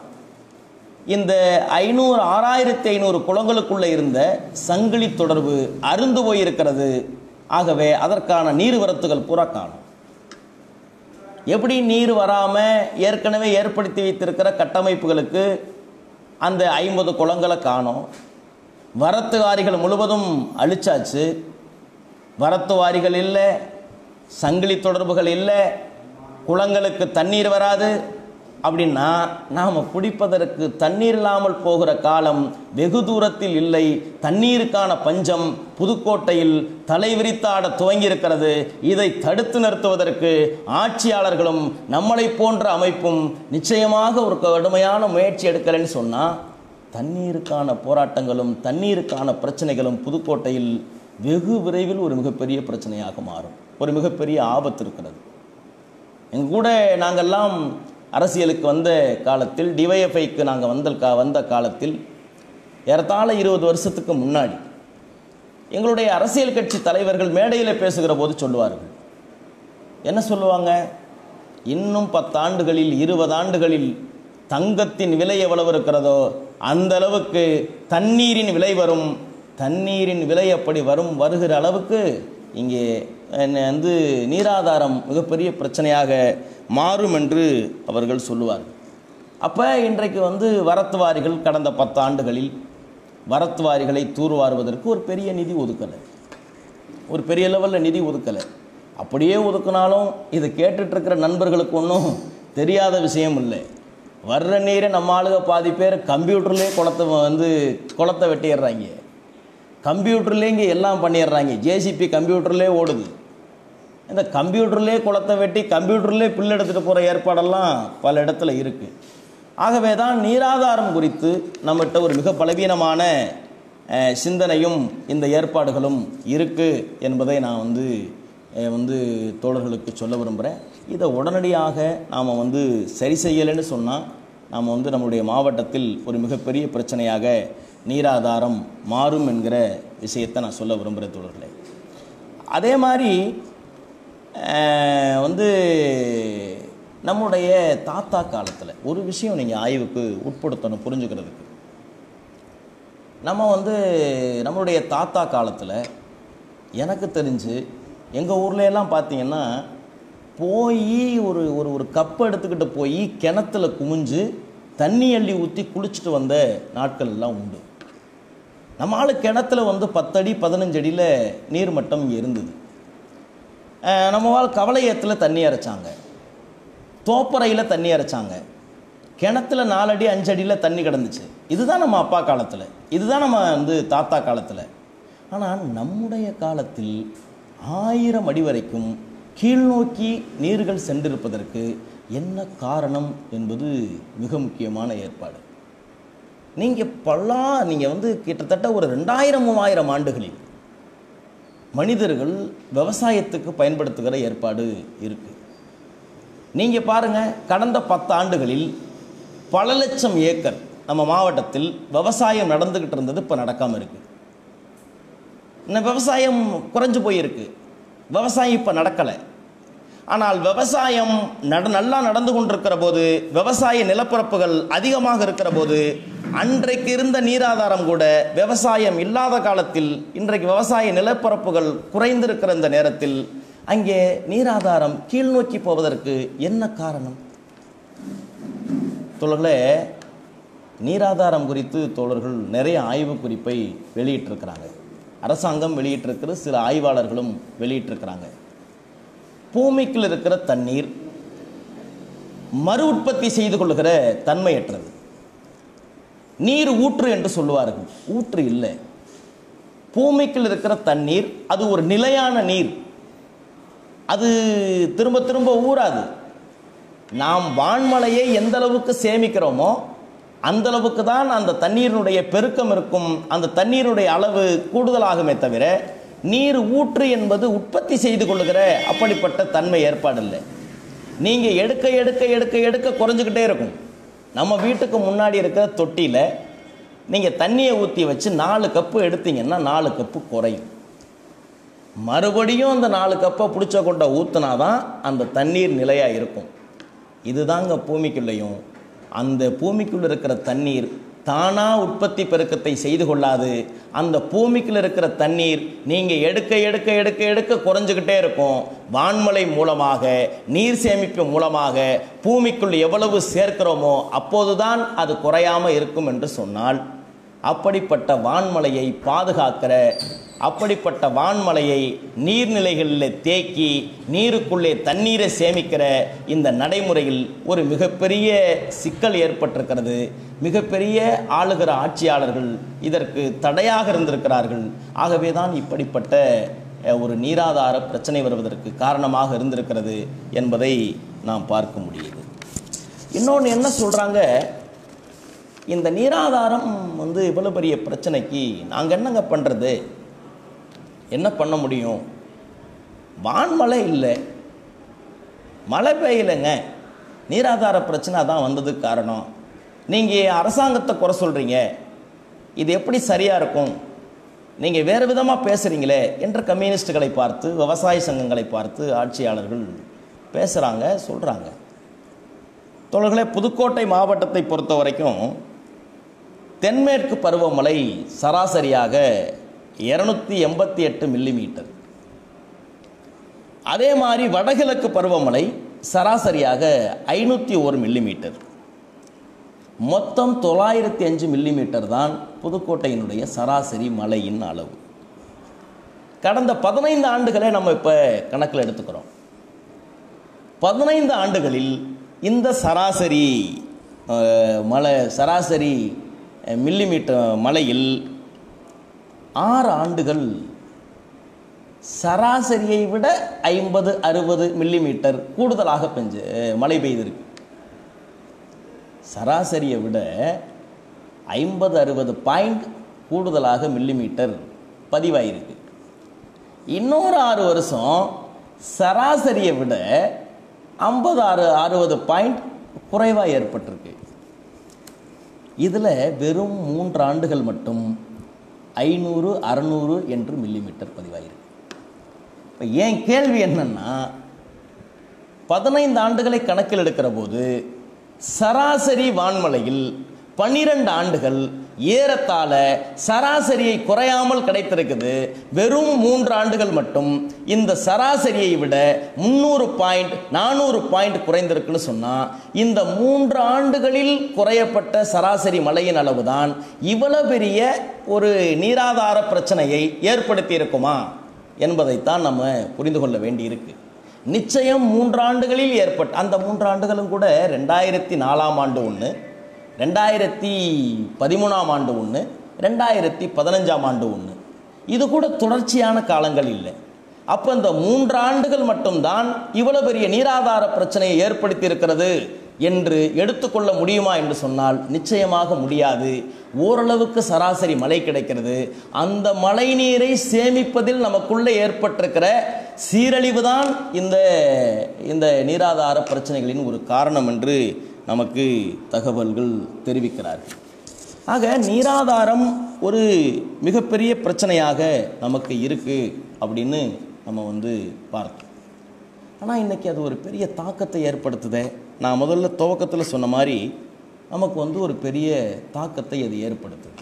இந்த ஐநூறு ஆறாயிரத்தி ஐநூறு குளங்களுக்குள்ளே இருந்த சங்கிலி தொடர்பு அருந்து போயிருக்கிறது. ஆகவே அதற்கான நீர்வரத்துகள் பூரா காணும். எப்படி நீர் வராமல் ஏற்கனவே ஏற்படுத்தி வைத்திருக்கிற கட்டமைப்புகளுக்கு அந்த ஐம்பது குளங்களை காணோம். வரத்து வாரிகள் முழுவதும் அழிச்சாச்சு. வரத்து வாரிகள் இல்லை சங்கிலி தொடர்புகள் இல்லை குளங்களுக்கு தண்ணீர் வராது அப்படின்னா நாம் குடிப்பதற்கு தண்ணீர் இல்லாமல் போகிற காலம் வெகு தூரத்தில் இல்லை. தண்ணீருக்கான பஞ்சம் புதுக்கோட்டையில் தலைவிரித்தாட துவங்கியிருக்கிறது. இதை தடுத்து நிறுத்துவதற்கு ஆட்சியாளர்களும் நம்மளை போன்ற அமைப்பும் நிச்சயமாக ஒரு கடுமையான முயற்சி எடுக்கலைன்னு சொன்னால் தண்ணீருக்கான போராட்டங்களும் தண்ணீருக்கான பிரச்சனைகளும் புதுக்கோட்டையில் வெகு விரைவில் ஒரு மிகப்பெரிய பிரச்சனையாக மாறும். ஒரு மிகப்பெரிய ஆபத்து இருக்கிறது. எங்க கூட நாங்கெல்லாம் அரசியலுக்கு வந்த காலத்தில் டிவைஎஃப்ஐக்கு நாங்கள் வந்த கா வந்த காலத்தில் ஏறத்தாழ இருபது வருஷத்துக்கு முன்னாடி எங்களுடைய அரசியல் கட்சி தலைவர்கள் மேடையில் பேசுகிற போது சொல்லுவார்கள். என்ன சொல்லுவாங்க? இன்னும் பத்தாண்டுகளில் இருபது ஆண்டுகளில் தங்கத்தின் விலை எவ்வளவு இருக்கிறதோ அந்த அளவுக்கு தண்ணீரின் விலை வரும். தண்ணீரின் விலை அப்படி வரும் வருகிற அளவுக்கு இங்கே வந்து நீராதாரம் மிகப்பெரிய பிரச்சனையாக மாறும் என்று அவர்கள் சொல்லுவார் அப்போ இன்றைக்கு வந்து வரத்துவாரிகள் கடந்த பத்தாண்டுகளில் வரத்துவாரிகளை வாரிகளை தூர்வாருவதற்கு ஒரு பெரிய நிதி ஒதுக்கலை. ஒரு பெரிய லெவலில் நிதி ஒதுக்கலை. அப்படியே ஒதுக்குனாலும் இதை கேட்டுட்ருக்கிற நண்பர்களுக்கு ஒன்றும் தெரியாத விஷயம் இல்லை. வர்ற நீரை நம்ம ஆளுக பாதி பேர் கம்ப்யூட்டர்லேயே குளத்தை வந்து குளத்தை வெட்டிடுறாங்க. கம்ப்யூட்டர்லேயே இங்கே எல்லாம் பண்ணிடுறாங்க. ஜேசிபி கம்ப்யூட்டர்லேயே ஓடுது. இந்த கம்ப்யூட்டர்லேயே குளத்தை வெட்டி கம்ப்யூட்டர்லேயே பில் எடுத்துகிட்டு போகிற ஏற்பாடெல்லாம் பல இடத்துல இருக்குது ஆகவே தான் நீராதாரம் குறித்து நம்மகிட்ட ஒரு மிக பலவீனமான சிந்தனையும் இந்த ஏற்பாடுகளும் இருக்குது என்பதை நான் வந்து வந்து தோழர்களுக்கு சொல்ல விரும்புகிறேன் இதை உடனடியாக நாம் வந்து சரி செய்யலைன்னு சொன்னால் நாம் வந்து நம்முடைய மாவட்டத்தில் ஒரு மிகப்பெரிய பிரச்சனையாக நீராதாரம் மாறும் என்கிற விஷயத்தை நான் சொல்ல விரும்புகிற தோழர்களே. அதே மாதிரி வந்து நம்முடைய தாத்தா காலத்தில் ஒரு விஷயம் நீங்கள் ஆய்வுக்கு உட்படுத்தணும் புரிஞ்சுக்கிறதுக்கு. நம்ம வந்து நம்மளுடைய தாத்தா காலத்தில் எனக்கு தெரிஞ்சு எங்கள் ஊர்ல எல்லாம் பார்த்தீங்கன்னா போய் ஒரு ஒரு ஒரு கப்பை எடுத்துக்கிட்டு போய் கிணத்துல குமிஞ்சு தண்ணி அள்ளி ஊற்றி குளிச்சுட்டு வந்த நாட்கள் எல்லாம் உண்டு. நம்ம ஆள் கிணத்துல வந்து பத்தடி பதினஞ்சு அடியில் நீர்மட்டம் இருந்தது. அஹ் நம்ம வாழ் கவலை தண்ணி இறைச்சாங்க தோப்பறையில் தண்ணி இறைச்சாங்க கிணத்துல நாலடி அஞ்சடியில் தண்ணி கிடந்துச்சு. இதுதான் நம்ம அப்பா காலத்தில். இதுதான் நம்ம வந்து தாத்தா காலத்தில். ஆனால் நம்முடைய காலத்தில் ஆயிரம் அடி வரைக்கும் கீழ்நோக்கி நீர்கள் சென்றிருப்பதற்கு என்ன காரணம் என்பது மிக முக்கியமான ஏற்பாடு. நீங்கள் பல்லா நீங்கள் வந்து கிட்டத்தட்ட ஒரு ரெண்டாயிரம் மூவாயிரம் ஆண்டுகளில் மனிதர்கள் விவசாயத்துக்கு பயன்படுத்துகிற ஏற்பாடு இருக்குது நீங்கள் பாருங்கள் கடந்த பத்து ஆண்டுகளில் பல லட்சம் ஏக்கர் நம்ம மாவட்டத்தில் விவசாயம் நடந்துக்கிட்டு இருந்தது இப்போ நடக்காமல் இருக்குது இன்னும் விவசாயம் குறைஞ்சு போயிருக்கு. விவசாயம் இப்போ நடக்கலை. ஆனால் விவசாயம் நட நல்லா நடந்து கொண்டிருக்கிற போது விவசாய நிலப்பரப்புகள் அதிகமாக இருக்கிற போது அன்றைக்கு இருந்த நீராதாரம் கூட விவசாயம் இல்லாத காலத்தில் இன்றைக்கு விவசாய நிலப்பரப்புகள் குறைந்திருக்கிற இந்த நேரத்தில் அங்கே நீராதாரம் கீழ்நோக்கி போவதற்கு என்ன காரணம்? தோழர்களே நீராதாரம் குறித்து தோழர்கள் நிறைய ஆய்வு குறிப்பை வெளியிட்டிருக்கிறாங்க. அரசாங்கம் வெளியிட்டிருக்கிற சில ஆய்வாளர்களும் வெளியிட்டிருக்கிறாங்க. பூமிக்குள் இருக்கிற தண்ணீர் மறு உற்பத்தி செய்து கொள்கிற தன்மையற்றது. நீர் ஊற்று என்று சொல்லுவார்கள். ஊற்று இல்லை. பூமிக்குள் இருக்கிற தண்ணீர் அது ஒரு நிலையான நீர். அது திரும்ப திரும்ப ஊறாது. நாம் வான்மலையை எந்த அளவுக்கு சேமிக்கிறோமோ அந்த அளவுக்கு தான் அந்த தண்ணீரினுடைய பெருக்கம் இருக்கும். அந்த தண்ணீருடைய அளவு கூடுதலாகுமே தவிர நீர் ஊற்று என்பது உற்பத்தி செய்து கொள்ளுகிற அப்படிப்பட்ட தன்மை ஏற்பாடு இல்லை நீங்கள் எடுக்க எடுக்க எடுக்க எடுக்க குறைஞ்சிக்கிட்டே இருக்கும். நம்ம வீட்டுக்கு முன்னாடி இருக்கிற தொட்டியில் நீங்கள் தண்ணியை ஊற்றி வச்சு நாலு கப்பு எடுத்தீங்கன்னா நாலு கப்பு குறையும். மறுபடியும் அந்த நாலு கப்பை பிடிச்ச கொண்ட ஊற்றுனா தான் அந்த தண்ணீர் நிலையாக இருக்கும். இதுதாங்க பூமிக்குள்ளேயும் அந்த பூமிக்குள்ள இருக்கிற தண்ணீர் தானா உற்பத்தி பெருக்கத்தை செய்து கொள்ளாது. அந்த பூமிக்குள்ள இருக்கிற தண்ணீர் நீங்கள் எடுக்க எடுக்க எடுக்க எடுக்க குறைஞ்சுக்கிட்டே இருக்கும். வான்மலை மூலமாக நீர் சேமிப்பு மூலமாக பூமிக்குள் எவ்வளவு சேர்க்கிறோமோ அப்போதுதான் அது குறையாம இருக்கும் என்று சொன்னால் அப்படிப்பட்ட வான்மலையை பாதுகாக்கிற அப்படிப்பட்ட வான்மலையை நீர்நிலைகளில் தேக்கி நீருக்குள்ளே தண்ணீரை சேமிக்கிற இந்த நடைமுறையில் ஒரு மிகப்பெரிய சிக்கல் ஏற்பட்டிருக்கிறது. மிகப்பெரிய ஆளுகிற ஆட்சியாளர்கள் இதற்கு தடையாக இருந்திருக்கிறார்கள். ஆகவே தான் இப்படிப்பட்ட ஒரு நீராதார பிரச்சனை வருவதற்கு காரணமாக இருந்திருக்கிறது என்பதை நாம் பார்க்க முடியுது. இன்னொன்று என்ன சொல்கிறாங்க இந்த நீராதாரம் வந்து இவ்வளோ பெரிய பிரச்சனைக்கு நாங்கள் என்னங்க பண்ணுறது என்ன பண்ண முடியும்? வான்மழை இல்லை. மழை பெய்யலைங்க. நீராதார பிரச்சனை தான் வந்ததுக்கு காரணம். நீங்கள் அரசாங்கத்தை குறை சொல்கிறீங்க இது எப்படி சரியாக இருக்கும்? நீங்கள் வேறு விதமாக பேசுகிறீங்களே என்ற கம்யூனிஸ்டுகளை பார்த்து விவசாய சங்கங்களை பார்த்து ஆட்சியாளர்கள் பேசுகிறாங்க சொல்கிறாங்க தோழர்களே புதுக்கோட்டை மாவட்டத்தை பொறுத்த வரைக்கும் தென்மேற்கு பருவமழை சராசரியாக இருநூத்தி எண்பத்தி எட்டு மில்லிமீட்டர் அதே மாதிரி வடகிழக்கு பருவமழை சராசரியாக ஐநூற்றி ஒரு மில்லிமீட்டர் மொத்தம் தொள்ளாயிரத்தி அஞ்சு மில்லிமீட்டர் தான் புதுக்கோட்டையினுடைய சராசரி மழையின் அளவு. கடந்த பதினைந்து ஆண்டுகளை நம்ம இப்போ கணக்கில் எடுத்துக்கிறோம். பதினைந்து ஆண்டுகளில் இந்த சராசரி மழை சராசரி மில்லிமீட்டர் மலையில் ஆறு ஆண்டுகள் சராசரியை விட ஐம்பது அறுபது மில்லிமீட்டர் கூடுதலாக பெஞ்சு மழை பெய்திருக்கு. சராசரியை விட ஐம்பது அறுபது பாயிண்ட் கூடுதலாக மில்லிமீட்டர் பதிவாயிருக்கு. இன்னொரு ஆறு வருஷம் சராசரியை விட ஐம்பது ஆறு அறுபது பாயிண்ட் குறைவாக ஏற்பட்டிருக்கு. இதில் வெறும் மூன்று ஆண்டுகள் மட்டும் ஐநூறு அறநூறு என்று மில்லிமீட்டர் பதிவாயிருக்கு. இப்போ என் கேள்வி என்னன்னா பதினைந்து ஆண்டுகளை கணக்கில் எடுக்கிற போது சராசரி வான்மலையில் பன்னிரண்டு ஆண்டுகள் ஏறத்தாழ சராசரியை குறையாமல் கிடைத்திருக்குது. வெறும் மூன்று ஆண்டுகள் மட்டும். இந்த சராசரியை விட முந்நூறு பாயிண்ட் நானூறு பாயிண்ட் குறைந்திருக்குன்னு சொன்னால் இந்த மூன்று ஆண்டுகளில் குறையப்பட்ட சராசரி மழையின் அளவுதான் இவ்வளவு பெரிய ஒரு நீராதார பிரச்சனையை ஏற்படுத்தி இருக்குமா என்பதைத்தான் நம்ம புரிந்து கொள்ள வேண்டியிருக்கு. நிச்சயம் மூன்றாண்டுகளில் ஏற்பட்ட அந்த மூன்றாண்டுகளும் கூட ரெண்டாயிரத்தி நாலாம் ஆண்டு ஒன்று ரெண்டாயிரத்தி பதிமூணாம் ஆண்டு ஒன்று ரெண்டாயிரத்தி பதினஞ்சாம் ஆண்டு ஒன்று இது கூட தொடர்ச்சியான காலங்கள் இல்லை. அப்போ இந்த மூன்று ஆண்டுகள் மட்டும்தான் இவ்வளோ பெரிய நீராதார பிரச்சனையை ஏற்படுத்தி இருக்கிறது என்று எடுத்துக்கொள்ள முடியுமா என்று சொன்னால் நிச்சயமாக முடியாது. ஓரளவுக்கு சராசரி மழை கிடைக்கிறது. அந்த மழை நீரை சேமிப்பதில் நமக்குள்ளே ஏற்பட்டிருக்கிற சீரழிவு தான் இந்த இந்த நீராதார பிரச்சனைகளின் ஒரு காரணம் என்று நமக்கு தகவல்கள் தெரிவிக்கிறார்கள். ஆக நீராதாரம் ஒரு மிகப்பெரிய பிரச்சனையாக நமக்கு இருக்குது அப்படின்னு நம்ம வந்து பார்த்தோம். ஆனால் இன்றைக்கி அது ஒரு பெரிய தாக்கத்தை ஏற்படுத்துதே. நான் முதல்ல துவக்கத்தில் சொன்ன மாதிரி நமக்கு வந்து ஒரு பெரிய தாக்கத்தை அது ஏற்படுத்துது.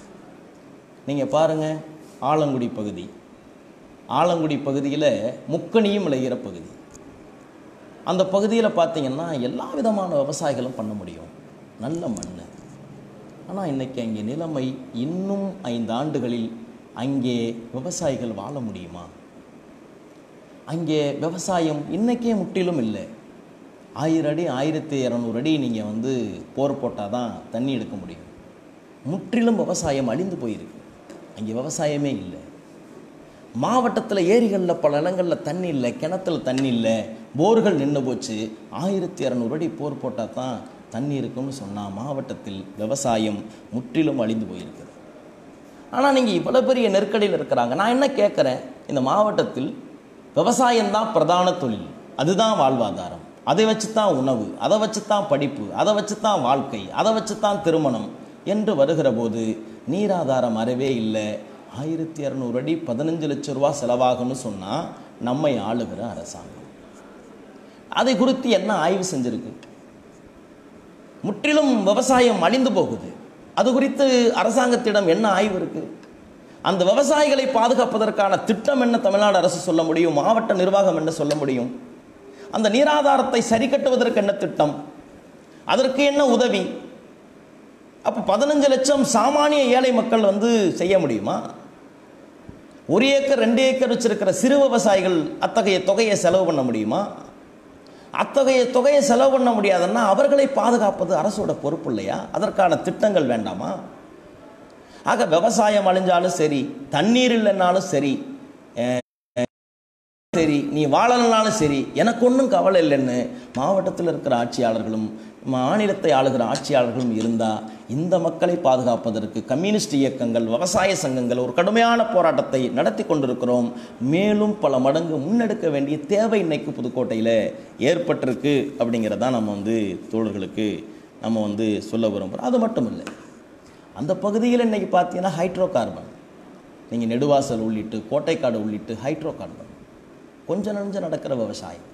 நீங்கள் பாருங்கள் ஆலங்குடி பகுதி. ஆலங்குடி பகுதியில் முக்கணியும் விளைகிற பகுதி. அந்த பகுதியில் பார்த்தீங்கன்னா எல்லா விதமான விவசாயிகளும் பண்ண முடியும். நல்ல மண் ஆனால் இன்றைக்கி அங்கே நிலைமை இன்னும் ஐந்து ஆண்டுகளில் அங்கே விவசாயிகள் வாழ முடியுமா? அங்கே விவசாயம் இன்றைக்கே முற்றிலும் இல்லை. ஆயிரம் அடி ஆயிரத்தி இரநூறு அடி நீங்கள் வந்து போர் போட்டால் தான் தண்ணி எடுக்க முடியும். முற்றிலும் விவசாயம் அழிந்து போயிருக்கு. அங்கே விவசாயமே இல்லை. மாவட்டத்தில் ஏரிகளில் பல இடங்களில் தண்ணி இல்லை கிணத்துல தண்ணி இல்லை. போர்கள் நின்று போச்சு. ஆயிரத்தி இரநூறுபடி போர் போட்டால் தான் தண்ணி இருக்கும்னு சொன்னால் மாவட்டத்தில் விவசாயம் முற்றிலும் அழிந்து போயிருக்குது ஆனால் நீங்கள் இவ்வளோ பெரிய நெருக்கடியில் இருக்கிறாங்க. நான் என்ன கேட்குறேன்? இந்த மாவட்டத்தில் விவசாயம்தான் பிரதான தொழில். அதுதான் வாழ்வாதாரம். அதை வச்சு தான் உணவு அதை வச்சு தான் படிப்பு அதை வச்சு தான் வாழ்க்கை அதை வச்சு தான் திருமணம் என்று வருகிற போது நீராதாரம் அறவே இல்லை. ஆயிரத்தி இரநூறு அடி பதினஞ்சு லட்சம் ரூபா செலவாகும்னு சொன்னால் நம்மை ஆளுகிற அரசாங்கம். அதை குறித்து என்ன ஆய்வு செஞ்சிருக்கு? முற்றிலும் விவசாயம் அழிந்து போகுது. அது குறித்து அரசாங்கத்திடம் என்ன ஆய்வு இருக்கு? அந்த விவசாயிகளை பாதுகாப்பதற்கான திட்டம் என்ன தமிழ்நாடு அரசு சொல்ல முடியும்? மாவட்ட நிர்வாகம் என்ன சொல்ல முடியும்? அந்த நீராதாரத்தை சரி கட்டுவதற்கு என்ன திட்டம்? அதற்கு என்ன உதவி? அப்போ பதினஞ்சு லட்சம் சாமானிய ஏழை மக்கள் வந்து செய்ய முடியுமா? ஒரு ஏக்கர் ரெண்டு ஏக்கர் வச்சிருக்கிற சிறு விவசாயிகள் அத்தகைய தொகையை செலவு பண்ண முடியுமா? அத்தகைய தொகையை செலவு பண்ண முடியாதுன்னா அவர்களை பாதுகாப்பது அரசோட பொறுப்பு இல்லையா? அதற்கான திட்டங்கள் வேண்டாமா? ஆக விவசாயம் அழிஞ்சாலும் சரி தண்ணீர் இல்லைன்னாலும் சரி சரி நீ வாழலனாலும் சரி எனக்கு ஒன்றும் கவலை இல்லைன்னு மாவட்டத்தில் இருக்கிற ஆட்சியாளர்களும் மாநிலத்தை ஆளுகிற ஆட்சியாளர்களும் இருந்தால் இந்த மக்களை பாதுகாப்பதற்கு கம்யூனிஸ்ட் இயக்கங்கள் விவசாய சங்கங்கள் ஒரு கடுமையான போராட்டத்தை நடத்தி கொண்டிருக்கிறோம். மேலும் பல மடங்கு முன்னெடுக்க வேண்டிய தேவை இன்னைக்கு புதுக்கோட்டையில் ஏற்பட்டிருக்கு அப்படிங்கிறதான் நம்ம வந்து தோழர்களுக்கு நம்ம வந்து சொல்ல விரும்புகிறோம் அது மட்டும் இல்லை. அந்த பகுதியில் இன்றைக்கி பார்த்தீங்கன்னா ஹைட்ரோ கார்பன் நீங்கள் நெடுவாசல் உள்ளிட்டு கோட்டைக்காடு உள்ளிட்டு ஹைட்ரோ கார்பன் கொஞ்சம் நஞ்சம் நடக்கிற விவசாயம்.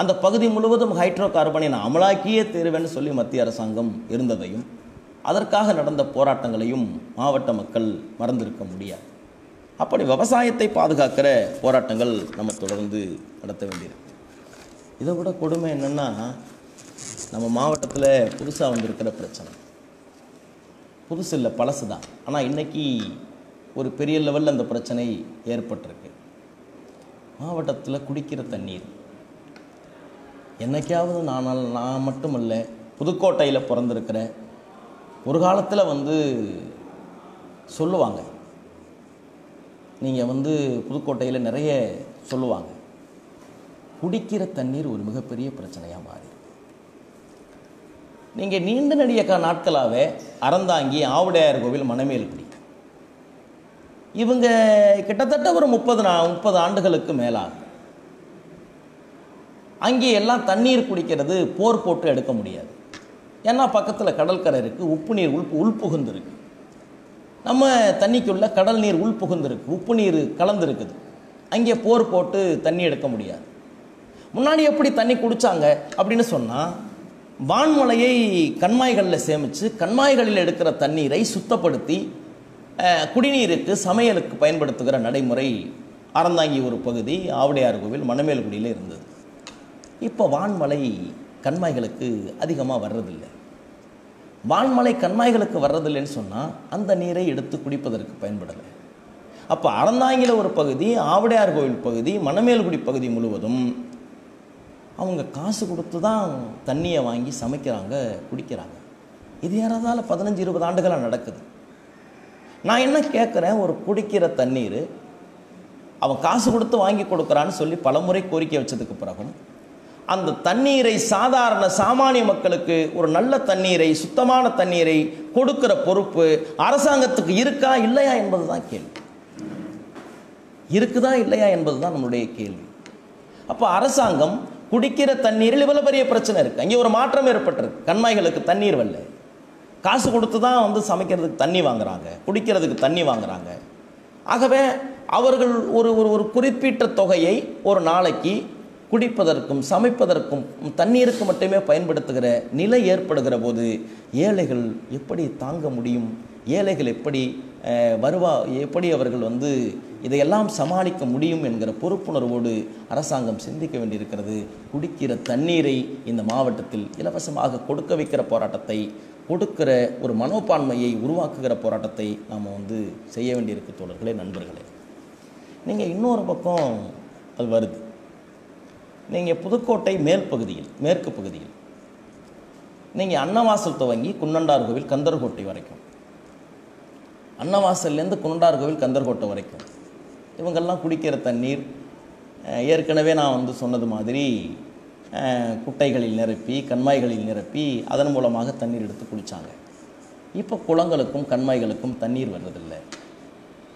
அந்த பகுதி முழுவதும் ஹைட்ரோ கார்பனை நான் அமலாக்கியே தீருவேன்னு சொல்லி மத்திய அரசாங்கம் இருந்ததையும் அதற்காக நடந்த போராட்டங்களையும் மாவட்ட மக்கள் மறந்திருக்க முடியாது. அப்படி விவசாயத்தை பாதுகாக்கிற போராட்டங்கள் நம்ம தொடர்ந்து நடத்த வேண்டியிருக்கு. இதை விட கொடுமை என்னென்னா நம்ம மாவட்டத்தில் புதுசாக வந்திருக்கிற பிரச்சனை. புதுசு இல்லை பழசு தான் ஆனால் இன்னைக்கு ஒரு பெரிய லெவலில் அந்த பிரச்சனை ஏற்பட்டிருக்கு. மாவட்டத்தில் குடிக்கிற தண்ணீர் என்னைக்காவது நான் நான் மட்டுமல்ல புதுக்கோட்டையில் பிறந்திருக்கிறேன் ஒரு காலத்தில் வந்து சொல்லுவாங்க. நீங்கள் வந்து புதுக்கோட்டையில் நிறைய சொல்லுவாங்க. குடிக்கிற தண்ணீர் ஒரு மிகப்பெரிய பிரச்சனையாக மாறி நீங்கள் நீண்ட நெடிய நாட்களாகவே அறந்தாங்கி ஆவுடையார் கோவில் மணமேல்குடி இவங்க கிட்டத்தட்ட ஒரு முப்பது நா முப்பது ஆண்டுகளுக்கு மேலாகும். அங்கே எல்லாம் தண்ணீர் குடிக்கிறது போர் போட்டு எடுக்க முடியாது. ஏன்னா பக்கத்தில் கடற்கரை இருக்குது உப்பு நீர் உள் உள்புகுந்திருக்கு நம்ம தண்ணிக்குள்ளே கடல் நீர் உள்புகுந்திருக்கு உப்பு நீர் கலந்துருக்குது. அங்கே போர் போட்டு தண்ணி எடுக்க முடியாது. முன்னாடி எப்படி தண்ணி குடித்தாங்க அப்படின்னு சொன்னால் வான்மலையை கண்மாய்களில் சேமித்து கண்மாய்களில் எடுக்கிற தண்ணீரை சுத்தப்படுத்தி குடிநீருக்கு சமையலுக்கு பயன்படுத்துகிற நடைமுறை அறந்தாங்கி ஒரு பகுதி ஆவுடையார் கோவில் மணமேல்குடியில் இருந்தது. இப்போ வான்மலை கண்மாய்களுக்கு அதிகமாக வர்றதில்லை. வான்மலை கண்மாய்களுக்கு வர்றதில்லைன்னு சொன்னால் அந்த நீரை எடுத்து குடிப்பதற்கு பயன்படலை. அப்போ அறந்தாங்கில ஒரு பகுதி ஆவுடையார் கோவில் பகுதி மணமேல்குடி பகுதி முழுவதும் அவங்க காசு கொடுத்து தான் தண்ணியை வாங்கி சமைக்கிறாங்க குடிக்கிறாங்க. இது யாராதால பதினஞ்சு இருபது ஆண்டுகளாக நடக்குது. நான் என்ன கேட்குறேன்? ஒரு குடிக்கிற தண்ணீர் அவன் காசு கொடுத்து வாங்கி கொடுக்குறான்னு சொல்லி பலமுறை கோரிக்கை வச்சதுக்கு பிறகும் அந்த தண்ணீரை சாதாரண சாமானிய மக்களுக்கு ஒரு நல்ல தண்ணீரை சுத்தமான தண்ணீரை கொடுக்கிற பொறுப்பு அரசாங்கத்துக்கு இருக்கா இல்லையா என்பது தான் கேள்வி. இருக்குதா இல்லையா என்பது தான் நம்மளுடைய கேள்வி. அப்போ அரசாங்கம் குடிக்கிற தண்ணீரில் இவ்வளவு பெரிய பிரச்சனை இருக்கு. அங்கே ஒரு மாற்றம் ஏற்பட்டிருக்கு. கண்மாய்களுக்கு தண்ணீர் வரல. காசு கொடுத்து தான் வந்து சமைக்கிறதுக்கு தண்ணி வாங்குறாங்க. குடிக்கிறதுக்கு தண்ணி வாங்குறாங்க. ஆகவே அவர்கள் ஒரு ஒரு ஒரு குறிப்பிட்ட தொகையை ஒரு நாளைக்கு குடிப்பதற்கும் சமைப்பதற்கும் தண்ணீருக்கு மட்டுமே பயன்படுத்துகிற நிலை ஏற்படுகிற போது ஏழைகள் எப்படி தாங்க முடியும்? ஏழைகள் எப்படி வருவா எப்படி அவர்கள் வந்து இதையெல்லாம் சமாளிக்க முடியும் என்கிற பொறுப்புணர்வோடு அரசாங்கம் சிந்திக்க வேண்டியிருக்கிறது. குடிக்கிற தண்ணீரை இந்த மாவட்டத்தில் இலவசமாக கொடுக்க வைக்கிற போராட்டத்தை கொடுக்கிற ஒரு மனோப்பான்மையை உருவாக்குகிற போராட்டத்தை நாம் வந்து செய்ய வேண்டியிருக்கு தோழர்களே நண்பர்களே. நீங்கள் இன்னொரு பக்கம் அது வருது. நீங்கள் புதுக்கோட்டை மேல் பகுதியில் மேற்கு பகுதியில். நீங்கள் அன்னவாசல் துவங்கி குன்னண்டார் கோவில் கந்தர்கோட்டை வரைக்கும். அன்னவாசல்லேருந்து குன்னண்டார் கோவில் கந்தர்கோட்டை வரைக்கும். இவங்கெல்லாம் குடிக்கிற தண்ணீர் ஏற்கனவே நான் வந்து சொன்னது மாதிரி குட்டைகளில் நிரப்பி கண்மாய்களில் நிரப்பி அதன் மூலமாக தண்ணீர் எடுத்து குடித்தாங்க இப்போ குளங்களுக்கும் கண்மாய்களுக்கும் தண்ணீர் வர்றதில்லை.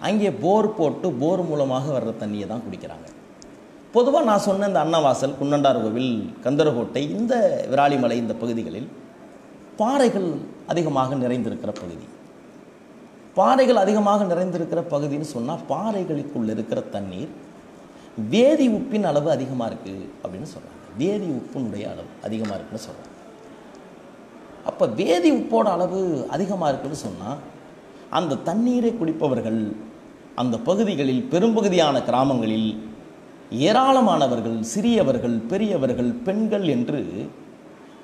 அங்கே போர் போட்டு போர் மூலமாக வர்ற தண்ணியை தான் குடிக்கிறாங்க. பொதுவாக நான் சொன்ன இந்த அன்னவாசல் குன்னண்டார் கோவில் கந்தரகோட்டை இந்த விராலிமலை இந்த பகுதிகளில் பாறைகள் அதிகமாக நிறைந்திருக்கிற பகுதி. பாறைகள் அதிகமாக நிறைந்திருக்கிற பகுதின்னு சொன்னால் பாறைகளுக்குள் இருக்கிற தண்ணீர் வேதி உப்பின் அளவு அதிகமாக இருக்குது அப்படின்னு சொல்கிறாங்க வேதி உப்பினுடைய அளவு அதிகமாக இருக்குன்னு சொல்கிறாங்க அப்போ வேதி உப்போட அளவு அதிகமாக இருக்குன்னு சொன்னால் அந்த தண்ணீரை குடிப்பவர்கள் அந்த பகுதிகளில் பெரும்பகுதியான கிராமங்களில் ஏராளமானவர்கள் சிறியவர்கள் பெரியவர்கள் பெண்கள் என்று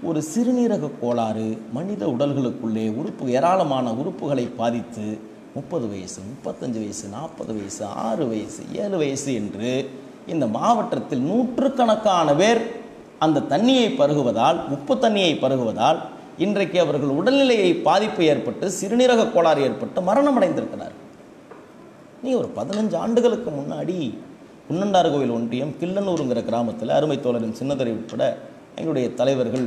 ஒரு சிறுநீரக கோளாறு மனித உடல்களுக்குள்ளே உறுப்பு ஏராளமான உறுப்புகளை பாதித்து முப்பது வயசு முப்பத்தஞ்சு வயசு நாற்பது வயசு ஆறு வயசு ஏழு வயசு என்று இந்த மாவட்டத்தில் நூற்றுக்கணக்கான பேர் அந்த தண்ணியை பருகுவதால் உப்பு தண்ணியை பருகுவதால் இன்றைக்கு அவர்கள் உடல்நிலையை பாதிப்பு ஏற்பட்டு சிறுநீரக கோளாறு ஏற்பட்டு மரணம் அடைந்திருக்கிறார் நீ ஒரு பதினஞ்சு ஆண்டுகளுக்கு முன்னாடி குன்னண்டார் கோவில் ஒன்றியம் கிள்ளனூருங்கிற கிராமத்தில் அருமை தோழரின் சின்னதரை உட்பட எங்களுடைய தலைவர்கள்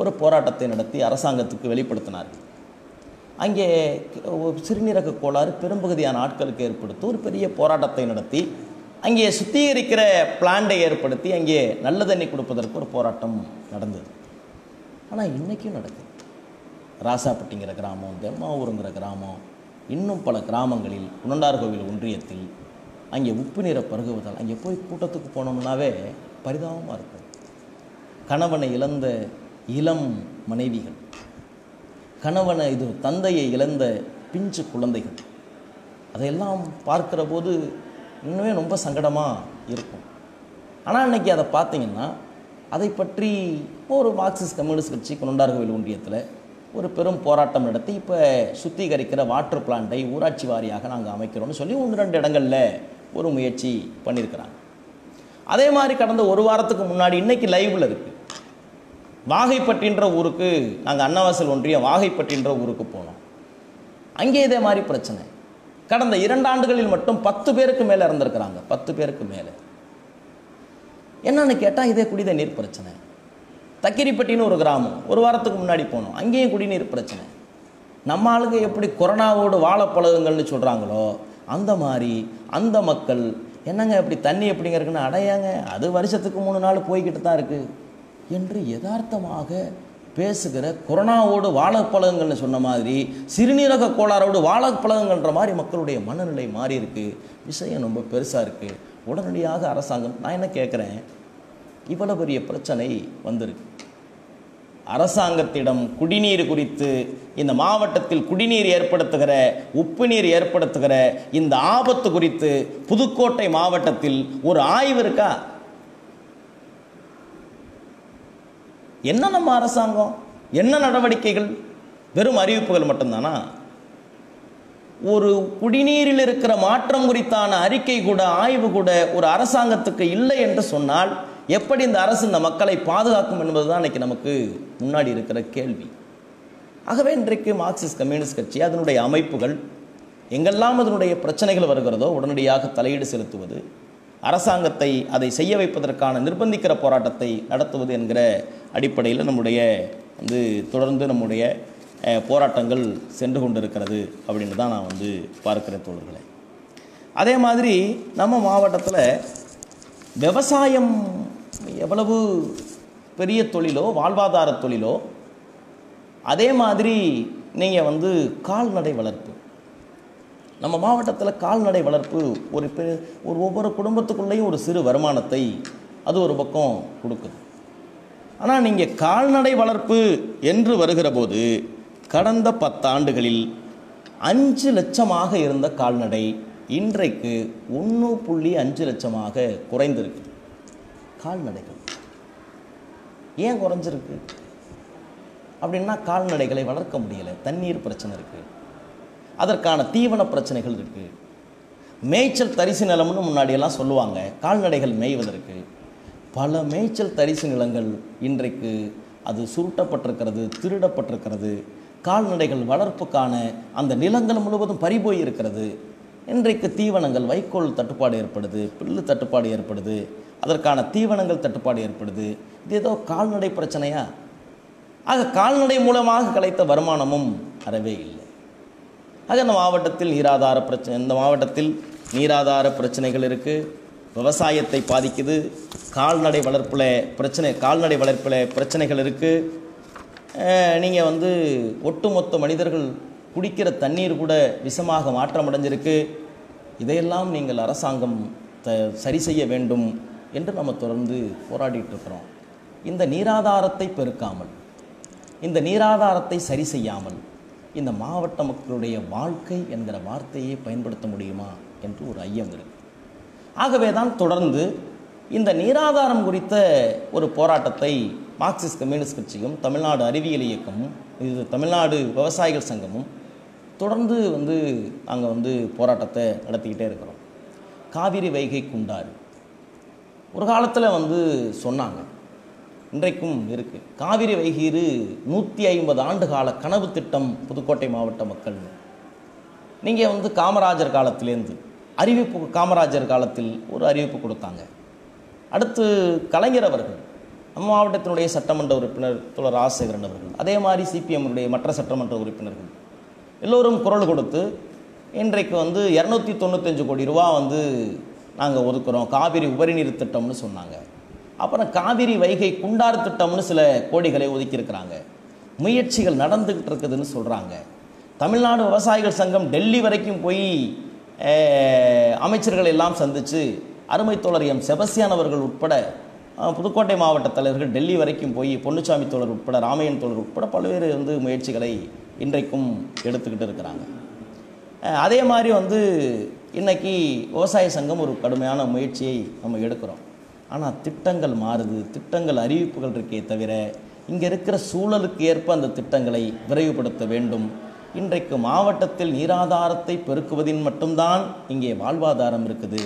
ஒரு போராட்டத்தை நடத்தி அரசாங்கத்துக்கு வெளிப்படுத்தினார்கள். அங்கே சிறுநீரக கோளாறு பெரும்பகுதியான ஆட்களுக்கு ஏற்படுத்தி ஒரு பெரிய போராட்டத்தை நடத்தி அங்கே சுத்திகரிக்கிற பிளான்டை ஏற்படுத்தி அங்கே நல்ல தண்ணி கொடுப்பதற்கு ஒரு போராட்டம் நடந்தது. ஆனால் இன்றைக்கும் நடக்குது. ராசாப்பட்டிங்கிற கிராமம் தெம்மாவூருங்கிற கிராமம் இன்னும் பல கிராமங்களில் குணண்டார் கோவில் ஒன்றியத்தில் அங்கே உப்பு நீரை பருகுவதால் அங்கே போய் கூட்டத்துக்கு போனோம்னாவே பரிதாபமாக இருக்கும். கணவனை இழந்த இளம் மனைவிகள் கணவனை இது தந்தையை இழந்த பிஞ்சு குழந்தைகள் அதையெல்லாம் பார்க்குற போது இன்னுமே ரொம்ப சங்கடமாக இருக்கும். ஆனால் இன்றைக்கி அதை பார்த்தீங்கன்னா அதை பற்றி ஒரு மார்க்சிஸ்ட் கம்யூனிஸ்ட் கட்சி கொண்டார்கோவில் ஒன்றியத்தில் ஒரு பெரும் போராட்டம் நடத்தி இப்போ சுத்திகரிக்கிற வாட்டர் பிளான்ட்டை ஊராட்சி வாரியாக நாங்கள் அமைக்கிறோம்னு சொல்லி ஒன்று ரெண்டு இடங்களில் ஒரு முயற்சி பண்ணியிருக்கிறாங்க அதே மாதிரி கடந்த ஒரு வாரத்துக்கு முன்னாடி இன்றைக்கி லைவில் இருக்குது வாகைப்பட்டின்ற ஊருக்கு நாங்கள் அன்னவாசல் ஒன்றியம் வாகைப்பட்டின்ற ஊருக்கு போனோம். அங்கே இதே மாதிரி பிரச்சனை. கடந்த இரண்டு ஆண்டுகளில் மட்டும் பத்து பேருக்கு மேலே இறந்துருக்கிறாங்க. பத்து பேருக்கு மேலே. என்னன்னு கேட்டால் இதே குடித நீர் பிரச்சனை. தக்கிரிப்பட்டின்னு ஒரு கிராமம். ஒரு வாரத்துக்கு முன்னாடி போனோம். அங்கேயும் குடிநீர் பிரச்சனை. நம்ம ஆளுங்க எப்படி கொரோனாவோடு வாழ பழகுங்கள்னு சொல்கிறாங்களோ அந்த மாதிரி அந்த மக்கள் என்னங்க இப்படி தண்ணி எப்படிங்க இருக்குன்னு அடையாங்க? அது வருஷத்துக்கு மூணு நாள் போய்கிட்டு தான் இருக்குது என்று யதார்த்தமாக பேசுகிற கொரோனாவோடு வாழ சொன்ன மாதிரி சிறுநீரக கோளாறோடு வாழ மாதிரி மக்களுடைய மனநிலை மாறி இருக்கு. விஷயம் ரொம்ப பெருசாக இருக்குது உடனடியாக அரசாங்கம் நான் என்ன கேட்குறேன் இவ்வளோ பெரிய பிரச்சனை வந்திருக்கு. அரசாங்கத்திடம் குடிநீர் குறித்து இந்த மாவட்டத்தில் குடிநீர் ஏற்படுத்துகிற உப்பு நீர் ஏற்படுத்துகிற இந்த ஆபத்து குறித்து புதுக்கோட்டை மாவட்டத்தில் ஒரு ஆய்வு இருக்கா? என்ன நம்ம அரசாங்கம்? என்ன நடவடிக்கைகள்? வெறும் அறிவிப்புகள் மட்டும்தானா? ஒரு குடிநீரில் இருக்கிற மாற்றம் குறித்தான அறிக்கை கூட ஆய்வு கூட ஒரு அரசாங்கத்துக்கு இல்லை என்று சொன்னால் எப்படி இந்த அரசு இந்த மக்களை பாதுகாக்கும் என்பது தான் இன்னைக்கு நமக்கு முன்னாடி இருக்கிற கேள்வி. ஆகவே இன்றைக்கு மார்க்சிஸ்ட் கம்யூனிஸ்ட் கட்சி அதனுடைய அமைப்புகள் எங்கெல்லாம் அதனுடைய பிரச்சனைகள் வருகிறதோ உடனடியாக தலையீடு செலுத்துவது அரசாங்கத்தை அதை செய்ய வைப்பதற்கான நிர்பந்திக்கிற போராட்டத்தை நடத்துவது என்கிற அடிப்படையில் நம்முடைய வந்து தொடர்ந்து நம்முடைய போராட்டங்கள் சென்று கொண்டிருக்கிறது அப்படின்னு தான் நான் வந்து பார்க்கிறேன் தோழர்களே. அதே மாதிரி நம்ம மாவட்டத்தில் விவசாயம் எவ்வளவு பெரிய தொழிலோ வாழ்வாதார தொழிலோ அதே மாதிரி நீங்கள் வந்து கால்நடை வளர்ப்பு. நம்ம மாவட்டத்தில் கால்நடை வளர்ப்பு ஒரு பெ- ஒரு ஒவ்வொரு குடும்பத்துக்குள்ளேயும் ஒரு சிறு வருமானத்தை அது ஒரு பக்கம் கொடுக்குது. ஆனால் நீங்கள் கால்நடை வளர்ப்பு என்று வருகிற போது கடந்த பத்தாண்டுகளில் அஞ்சு லட்சமாக இருந்த கால்நடை இன்றைக்கு ஒன்று புள்ளி அஞ்சு லட்சமாக குறைந்திருக்கு. கால்நடைகள். ஏன் குறைஞ்சிருக்கு? அப்படின்னா கால்நடைகளை வளர்க்க முடியலை. தண்ணீர் பிரச்சனை இருக்குது அதற்கான தீவன பிரச்சனைகள் இருக்குது மேய்ச்சல் தரிசு நிலம்னு முன்னாடியெல்லாம் சொல்லுவாங்க. கால்நடைகள் மேய்வதற்கு. பல மேய்ச்சல் தரிசு நிலங்கள் இன்றைக்கு அது சுருட்டப்பட்டிருக்கிறது திருடப்பட்டிருக்கிறது. கால்நடைகள் வளர்ப்புக்கான அந்த நிலங்கள் முழுவதும் பறிபோய் இருக்கிறது இன்றைக்கு தீவனங்கள் வைக்கோல் தட்டுப்பாடு ஏற்படுது புல்லு தட்டுப்பாடு ஏற்படுது. அதற்கான தீவனங்கள் தட்டுப்பாடு ஏற்படுது. இது ஏதோ கால்நடை பிரச்சனையா? ஆக கால்நடை மூலமாக கிடைத்த வருமானமும் அறவே இல்லை. ஆக இந்த மாவட்டத்தில் நீராதார பிரச்சனை இந்த மாவட்டத்தில் நீராதார பிரச்சனைகள் இருக்குது விவசாயத்தை பாதிக்குது. கால்நடை வளர்ப்பில் பிரச்சனை கால்நடை வளர்ப்பில் பிரச்சனைகள் இருக்குது நீங்கள் வந்து ஒட்டுமொத்த மனிதர்கள் குடிக்கிற தண்ணீர் கூட விஷமாக மாற்றம் அடைஞ்சிருக்கு இதையெல்லாம் நீங்கள் அரசாங்கம் த சரி செய்ய வேண்டும். என்று நம்ம தொடர்ந்து போராடிட்டு இருக்கிறோம் இந்த நீராதாரத்தை பெருக்காமல் இந்த நீராதாரத்தை சரி செய்யாமல் இந்த மாவட்ட மக்களுடைய வாழ்க்கை என்கிற வார்த்தையை பயன்படுத்த முடியுமா என்று ஒரு ஐயம் இருக்கு. ஆகவே தான் தொடர்ந்து இந்த நீராதாரம் குறித்த ஒரு போராட்டத்தை மார்க்சிஸ்ட் கம்யூனிஸ்ட் கட்சியும் தமிழ்நாடு அறிவியல் இயக்கமும் இது தமிழ்நாடு விவசாயிகள் சங்கமும் தொடர்ந்து வந்து நாங்கள் வந்து போராட்டத்தை நடத்திக்கிட்டே இருக்கிறோம். காவிரி வைகை குண்டாறு ஒரு காலத்தில் வந்து சொன்னாங்க. இன்றைக்கும் இருக்குது காவிரி வைகீறு நூற்றி ஐம்பது ஆண்டு கால கனவு திட்டம் புதுக்கோட்டை மாவட்ட மக்கள் நீங்கள் வந்து காமராஜர் காலத்திலேருந்து அறிவிப்பு காமராஜர் காலத்தில் ஒரு அறிவிப்பு கொடுத்தாங்க. அடுத்து கலைஞர் அவர்கள் நம்ம மாவட்டத்தினுடைய சட்டமன்ற உறுப்பினர் தோழர் ராஜசேகரன் அவர்கள் அதே மாதிரி சிபிஎம்னுடைய மற்ற சட்டமன்ற உறுப்பினர்கள் எல்லோரும் குரல் கொடுத்து இன்றைக்கு வந்து இரநூத்தி தொண்ணூத்தஞ்சு கோடி ரூபா வந்து நாங்கள் ஒதுக்குறோம். காவிரி உபரிநீர் திட்டம்னு சொன்னாங்க. அப்புறம் காவிரி வைகை குண்டார் திட்டம்னு சில கோடிகளை ஒதுக்கியிருக்கிறாங்க. முயற்சிகள் நடந்துக்கிட்டு இருக்குதுன்னு சொல்கிறாங்க தமிழ்நாடு விவசாயிகள் சங்கம் டெல்லி வரைக்கும் போய் அமைச்சர்கள் எல்லாம் சந்தித்து அருமை தோழர் எம். செபஸ்தியான் அவர்கள் உட்பட புதுக்கோட்டை மாவட்ட தலைவர்கள் டெல்லி வரைக்கும் போய் பொன்னுச்சாமி தோழர் உட்பட ராமையன் தோழர் உட்பட பல்வேறு வந்து முயற்சிகளை இன்றைக்கும் எடுத்துக்கிட்டு இருக்கிறாங்க. அதே மாதிரி வந்து இன்றைக்கி விவசாய சங்கம் ஒரு கடுமையான முயற்சியை நம்ம எடுக்கிறோம். ஆனால் திட்டங்கள் மாறுது திட்டங்கள் அறிவிப்புகள் இருக்கே தவிர இங்கே இருக்கிற சூழலுக்கு ஏற்ப அந்த திட்டங்களை விரைவுபடுத்த வேண்டும். இன்றைக்கு மாவட்டத்தில் நீராதாரத்தை பெருக்குவதின் மட்டும்தான் இங்கே வாழ்வாதாரம் இருக்குது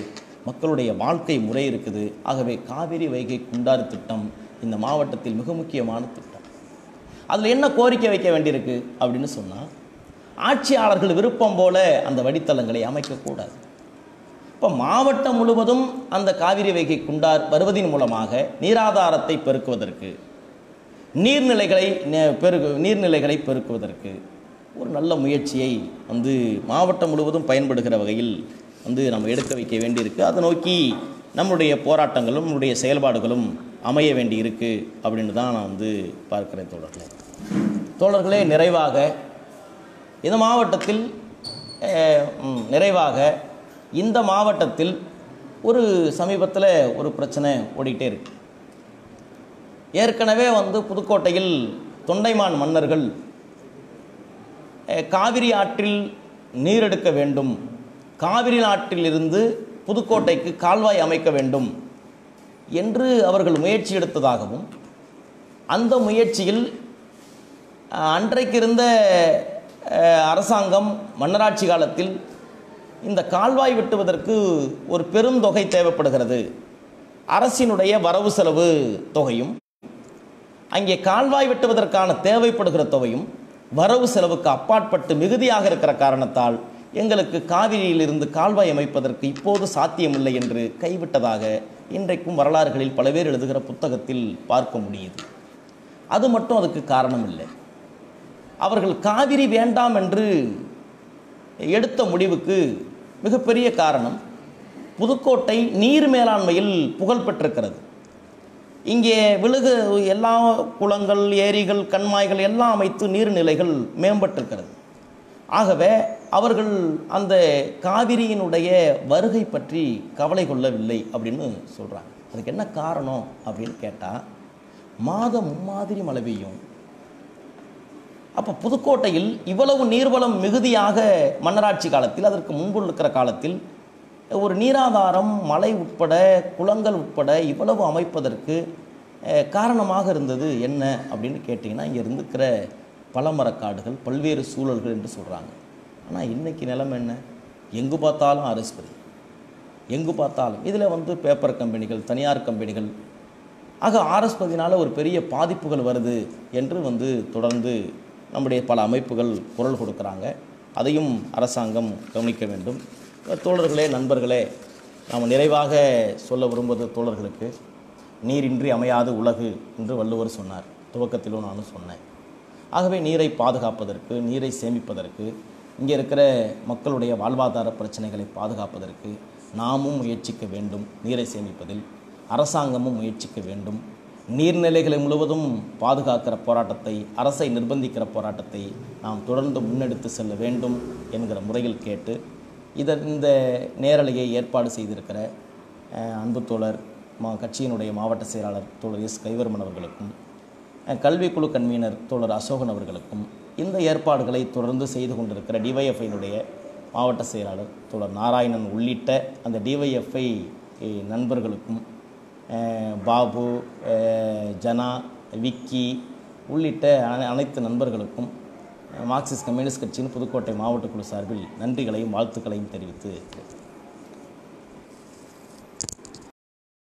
மக்களுடைய வாழ்க்கை முறை இருக்குது. ஆகவே காவிரி வைகை குண்டாறு திட்டம் இந்த மாவட்டத்தில் மிக முக்கியமான திட்டம். அதில் என்ன கோரிக்கை வைக்க வேண்டியிருக்கு அப்படின்னு சொன்னால் ஆட்சியாளர்கள் விருப்பம் போல அந்த வடித்தளங்களை அமைக்கக்கூடாது. இப்போ மாவட்டம் முழுவதும் அந்த காவிரி வைகை குண்டார் வருவதன் மூலமாக நீராதாரத்தை பெருக்குவதற்கு நீர்நிலைகளை நெ- பெருக்கு நீர்நிலைகளை பெருக்குவதற்கு ஒரு நல்ல முயற்சியை வந்து மாவட்டம் முழுவதும் பயன்படுகிற வகையில் வந்து நம்ம எடுக்க வைக்க வேண்டியிருக்கு. அதை நோக்கி நம்முடைய போராட்டங்களும் நம்முடைய செயல்பாடுகளும் அமைய வேண்டியிருக்கு அப்படின்னு தான் நான் வந்து பார்க்குறேன் தோழர்களே. தோழர்களே நிறைவாக இந்த மாவட்டத்தில் நிறைவாக இந்த மாவட்டத்தில் ஒரு சமீபத்தில் ஒரு பிரச்சனை ஓடிட்டே இருக்கு. ஏற்கனவே வந்து புதுக்கோட்டையில் தொண்டைமான் மன்னர்கள் காவிரி ஆற்றில் நீர் எடுக்க வேண்டும். காவிரி ஆற்றிலிருந்து புதுக்கோட்டைக்கு கால்வாய் அமைக்க வேண்டும் என்று அவர்கள் முயற்சி எடுத்ததாகவும் அந்த முயற்சியில் அன்றைக்கு இருந்த அரசாங்கம் மன்னராட்சி காலத்தில் இந்த கால்வாய் வெட்டுவதற்கு ஒரு பெரும் தொகை தேவைப்படுகிறது. அரசினுடைய வரவு செலவு தொகையும் அங்கே கால்வாய் வெட்டுவதற்கான தேவைப்படுகிற தொகையும் வரவு செலவுக்கு அப்பாற்பட்டு மிகுதியாக இருக்கிற காரணத்தால் எங்களுக்கு காவிரியிலிருந்து கால்வாய் அமைப்பதற்கு இப்போது சாத்தியமில்லை என்று கைவிட்டதாக இன்றைக்கும் வரலாறுகளில் பல பேர் எழுதுகிற புத்தகத்தில் பார்க்க முடியுது. அது மட்டும் அதுக்கு காரணம் இல்லை அவர்கள் காவிரி வேண்டாம் என்று எடுத்த முடிவுக்கு மிகப்பெரிய காரணம் புதுக்கோட்டை நீர் மேலாண்மையில் புகழ் பெற்றிருக்கிறது. இங்கே விழுகு எல்லா குளங்கள் ஏரிகள் கண்மாய்கள் எல்லாம் அமைத்து நீர்நிலைகள் மேம்பட்டிருக்கிறது. ஆகவே அவர்கள் அந்த காவிரியினுடைய வருகை பற்றி கவலை கொள்ளவில்லை அப்படின்னு சொல்கிறாங்க அதுக்கு என்ன காரணம் அப்படின்னு கேட்டால் மாதம் மும்மாதிரி மழை பெய்யும் அப்போ புதுக்கோட்டையில் இவ்வளவு நீர்வளம் மிகுதியாக மன்னராட்சி காலத்தில் அதற்கு முன்பு இருக்கிற காலத்தில் ஒரு நீராதாரம் மலை உட்பட குளங்கள் உட்பட இவ்வளவு அமைப்பதற்கு காரணமாக இருந்தது என்ன அப்படின்னு கேட்டிங்கன்னா இங்கே இருந்துக்கிற பழமரக்காடுகள் பல்வேறு சூழல்கள் என்று சொல்கிறாங்க ஆனால் இன்றைக்கி நிலைமை என்ன? எங்கு பார்த்தாலும் அரசுபதி எங்கு பார்த்தாலும் இதில் வந்து பேப்பர் கம்பெனிகள் தனியார் கம்பெனிகள் ஆக ஆர்எஸ்பதினால் ஒரு பெரிய பாதிப்புகள் வருது என்று வந்து தொடர்ந்து நம்முடைய பல அமைப்புகள் குரல் கொடுக்குறாங்க. அதையும் அரசாங்கம் கவனிக்க வேண்டும். தோழர்களே நண்பர்களே நாம் நிறைவாக சொல்ல விரும்புவது தோழர்களுக்கு நீரின்றி அமையாது உலகு என்று வள்ளுவர் சொன்னார். துவக்கத்திலும் நானும் சொன்னேன். ஆகவே நீரை பாதுகாப்பதற்கு நீரை சேமிப்பதற்கு இங்கே இருக்கிற மக்களுடைய வாழ்வாதார பிரச்சனைகளை பாதுகாப்பதற்கு நாமும் முயற்சிக்க வேண்டும் நீரை சேமிப்பதில். அரசாங்கமும் முயற்சிக்க வேண்டும். நீர்நிலைகளை முழுவதும் பாதுகாக்கிற போராட்டத்தை அரசை நிர்பந்திக்கிற போராட்டத்தை நாம் தொடர்ந்து முன்னெடுத்து செல்ல வேண்டும் என்கிற முறையில் கேட்டு இதன் இந்த நேரலையை ஏற்பாடு செய்திருக்கிற அன்பு தோழர் மா கட்சியினுடைய மாவட்ட செயலாளர் தோழர் எஸ். கைவர்மன் அவர்களுக்கும் கல்விக்குழு கன்வீனர் தோழர் அசோகன் அவர்களுக்கும் இந்த ஏற்பாடுகளை தொடர்ந்து செய்து கொண்டிருக்கிற டிவைஎஃப்ஐனுடைய மாவட்ட செயலாளர் தோழர் நாராயணன் உள்ளிட்ட அந்த டிவைஎஃப்ஐ நண்பர்களுக்கும் பாபு ஜனா விக்கி உள்ளிட்ட அனை- அனைத்து நண்பர்களுக்கும் மார்க்சிஸ்ட் கம்யூனிஸ்ட் கட்சியின் புதுக்கோட்டை மாவட்ட குழு சார்பில் நன்றிகளையும் வாழ்த்துக்களையும் தெரிவித்து